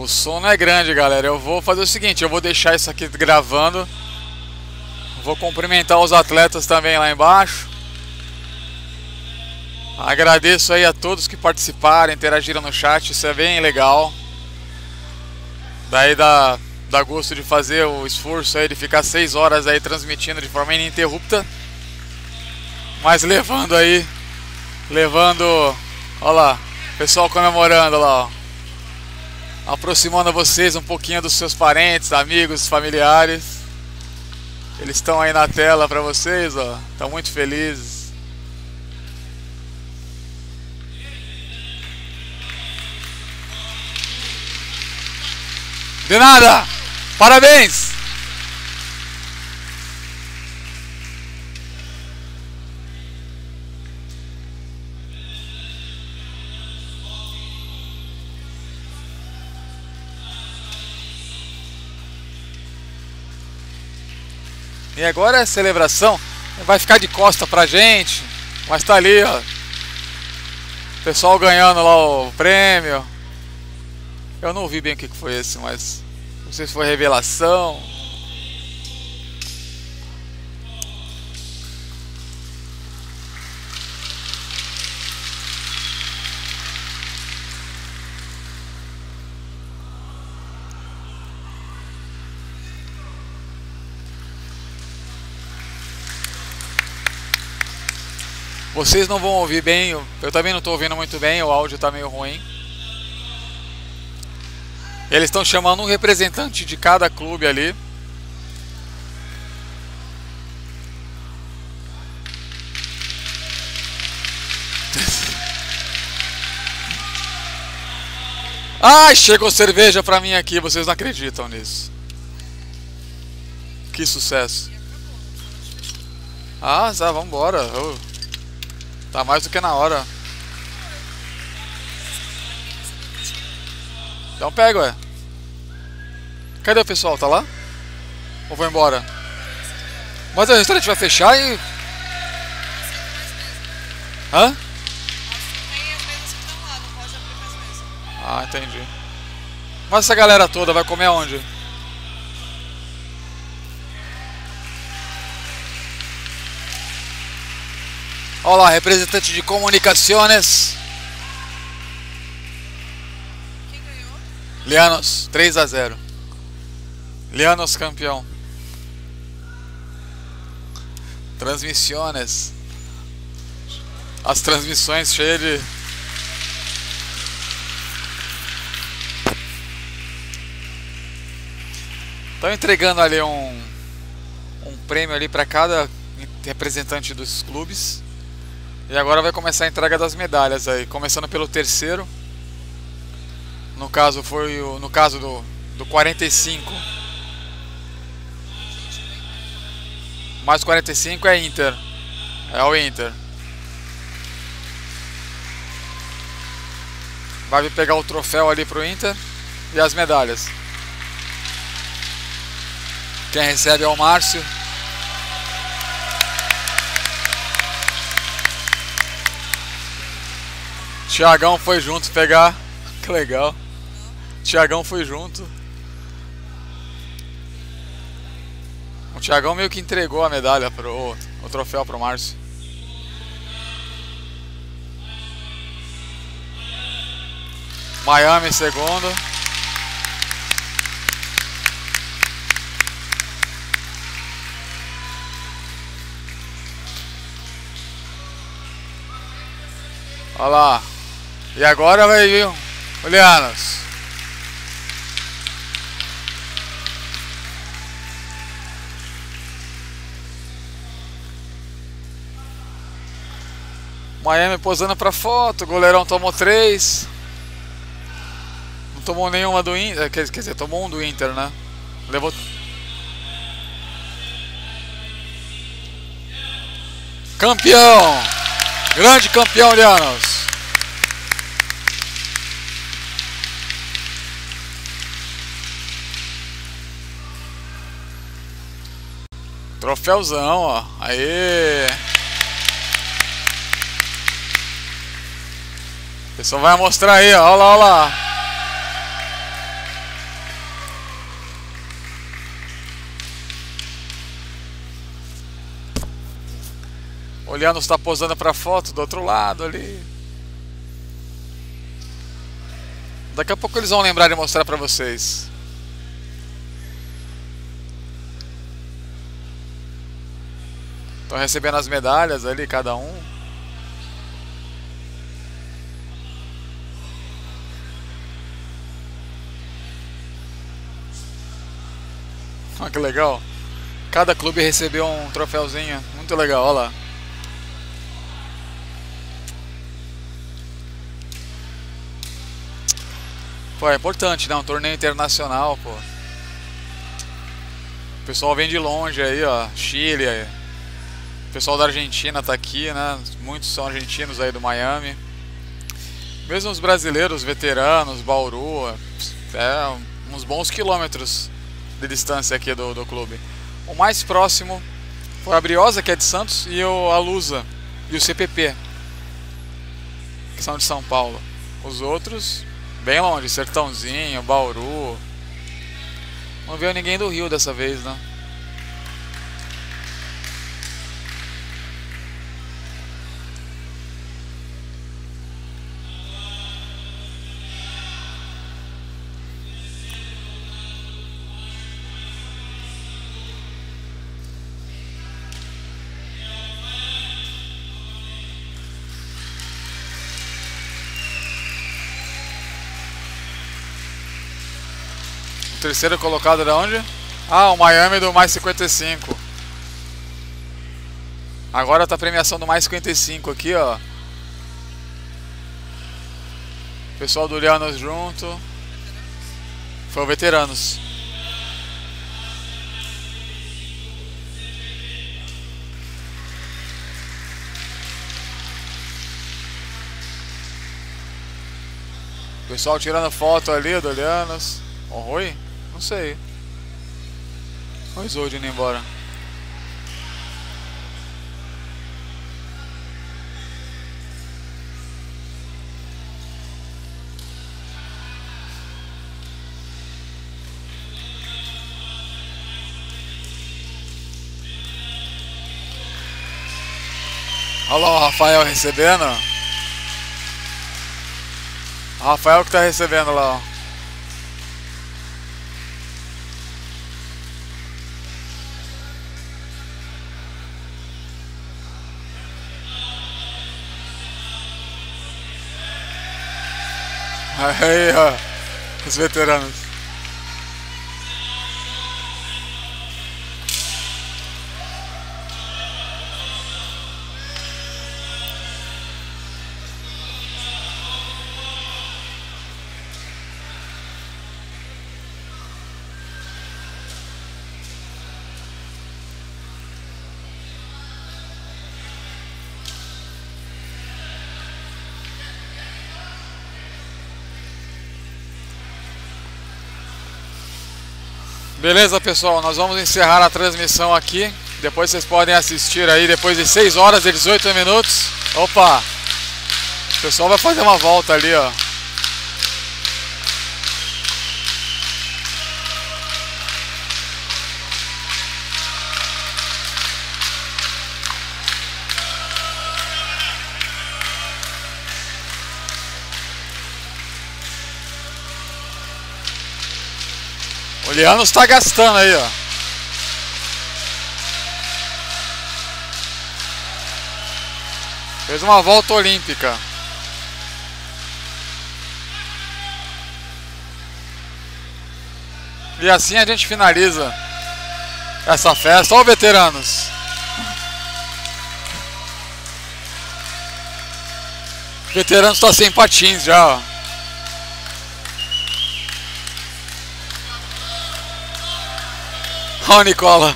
O som não é grande, galera. Eu vou fazer o seguinte, eu vou deixar isso aqui gravando. Vou cumprimentar os atletas também lá embaixo. Agradeço aí a todos que participaram, interagiram no chat, isso é bem legal. Daí dá, dá gosto de fazer o esforço aí de ficar seis horas aí transmitindo de forma ininterrupta. Mas levando aí, levando, olha lá, pessoal comemorando lá, ó aproximando vocês um pouquinho dos seus parentes, amigos, familiares. Eles estão aí na tela para vocês, ó. Estão muito felizes. De nada. Parabéns. E agora é celebração. Vai ficar de costa pra gente. Mas tá ali, ó. Pessoal ganhando lá o prêmio. Eu não ouvi bem o que foi esse, mas. Não sei se foi revelação. Vocês não vão ouvir bem, eu também não estou ouvindo muito bem, o áudio está meio ruim. Eles estão chamando um representante de cada clube ali. Ai, chegou cerveja pra mim aqui, vocês não acreditam nisso. Que sucesso. Ah, tá, vambora. Oh. Tá mais do que na hora. Então pega, ué. Cadê o pessoal? Tá lá? Ou vou embora? Mas o restaurante vai fechar e... Hã? Ah, entendi. Mas essa galera toda vai comer aonde? Olha lá, representante de comunicações. Quem ganhou? Lianos, 3 a 0. Lianos campeão. Transmissões. As transmissões cheias de. Estão entregando ali um, um prêmio ali para cada representante dos clubes. E agora vai começar a entrega das medalhas aí, começando pelo terceiro. No caso foi o no caso do do 45. Mais 45 é Inter. É o Inter. Vai pegar o troféu ali pro Inter e as medalhas. Quem recebe é o Márcio. Tiagão foi junto pegar. Que legal. Tiagão foi junto. O Tiagão meio que entregou a medalha pro o troféu pro Márcio. Miami segundo. Olha lá. E agora vai vir o Lianos. Miami posando pra foto, o goleirão tomou três. Não tomou nenhuma do Inter, quer dizer, tomou um do Inter, né? Levou. Campeão! Grande campeão, Lianos! Troféuzão, ó. Aê! O pessoal vai mostrar aí, ó. Olha lá, olha lá. Olhando está posando para foto do outro lado ali. Daqui a pouco eles vão lembrar de mostrar para vocês. Estão recebendo as medalhas ali, cada um. Olha que legal. Cada clube recebeu um troféuzinho. Muito legal, olha lá. Pô, é importante, né? Um torneio internacional, pô. O pessoal vem de longe aí, ó. Chile, o pessoal da Argentina está aqui, né? Muitos são argentinos aí do Miami. Mesmo os brasileiros, veteranos, Bauru, é uns bons quilômetros de distância aqui do, do clube. O mais próximo foi a Briosa, que é de Santos, e o, a Lusa e o CPP, que são de São Paulo. Os outros, bem longe, Sertãozinho, Bauru. Não veio ninguém do Rio dessa vez, né? Terceiro colocado da onde? Ah, o Miami do mais 55. Agora tá a premiação do mais 55 aqui, ó. Pessoal do Lianos junto. Foi o Veteranos. Pessoal tirando foto ali do Lianos. O Rui? Sei. O Zold indo embora. Olha lá o Rafael recebendo. O Rafael que tá recebendo lá, ó. Aí, ó, os veteranos. Beleza, pessoal? Nós vamos encerrar a transmissão aqui. Depois vocês podem assistir aí, depois de 6 horas e 18 minutos. Opa! O pessoal vai fazer uma volta ali, ó. O está gastando aí, ó. Fez uma volta olímpica. E assim a gente finaliza essa festa. Ó, veteranos. Veteranos está sem patins já, ó. Ó, Nicola.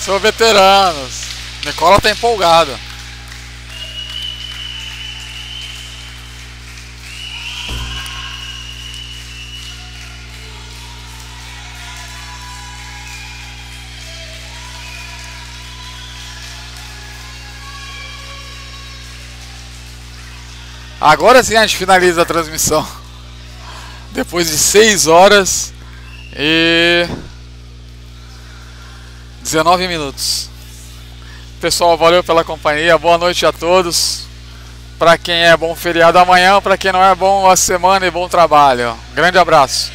São veteranos. Nicola tá empolgado. Agora sim a gente finaliza a transmissão. Depois de 6 horas e 19 minutos. Pessoal, valeu pela companhia. Boa noite a todos. Para quem é bom feriado amanhã, para quem não é bom a semana e bom trabalho. Grande abraço.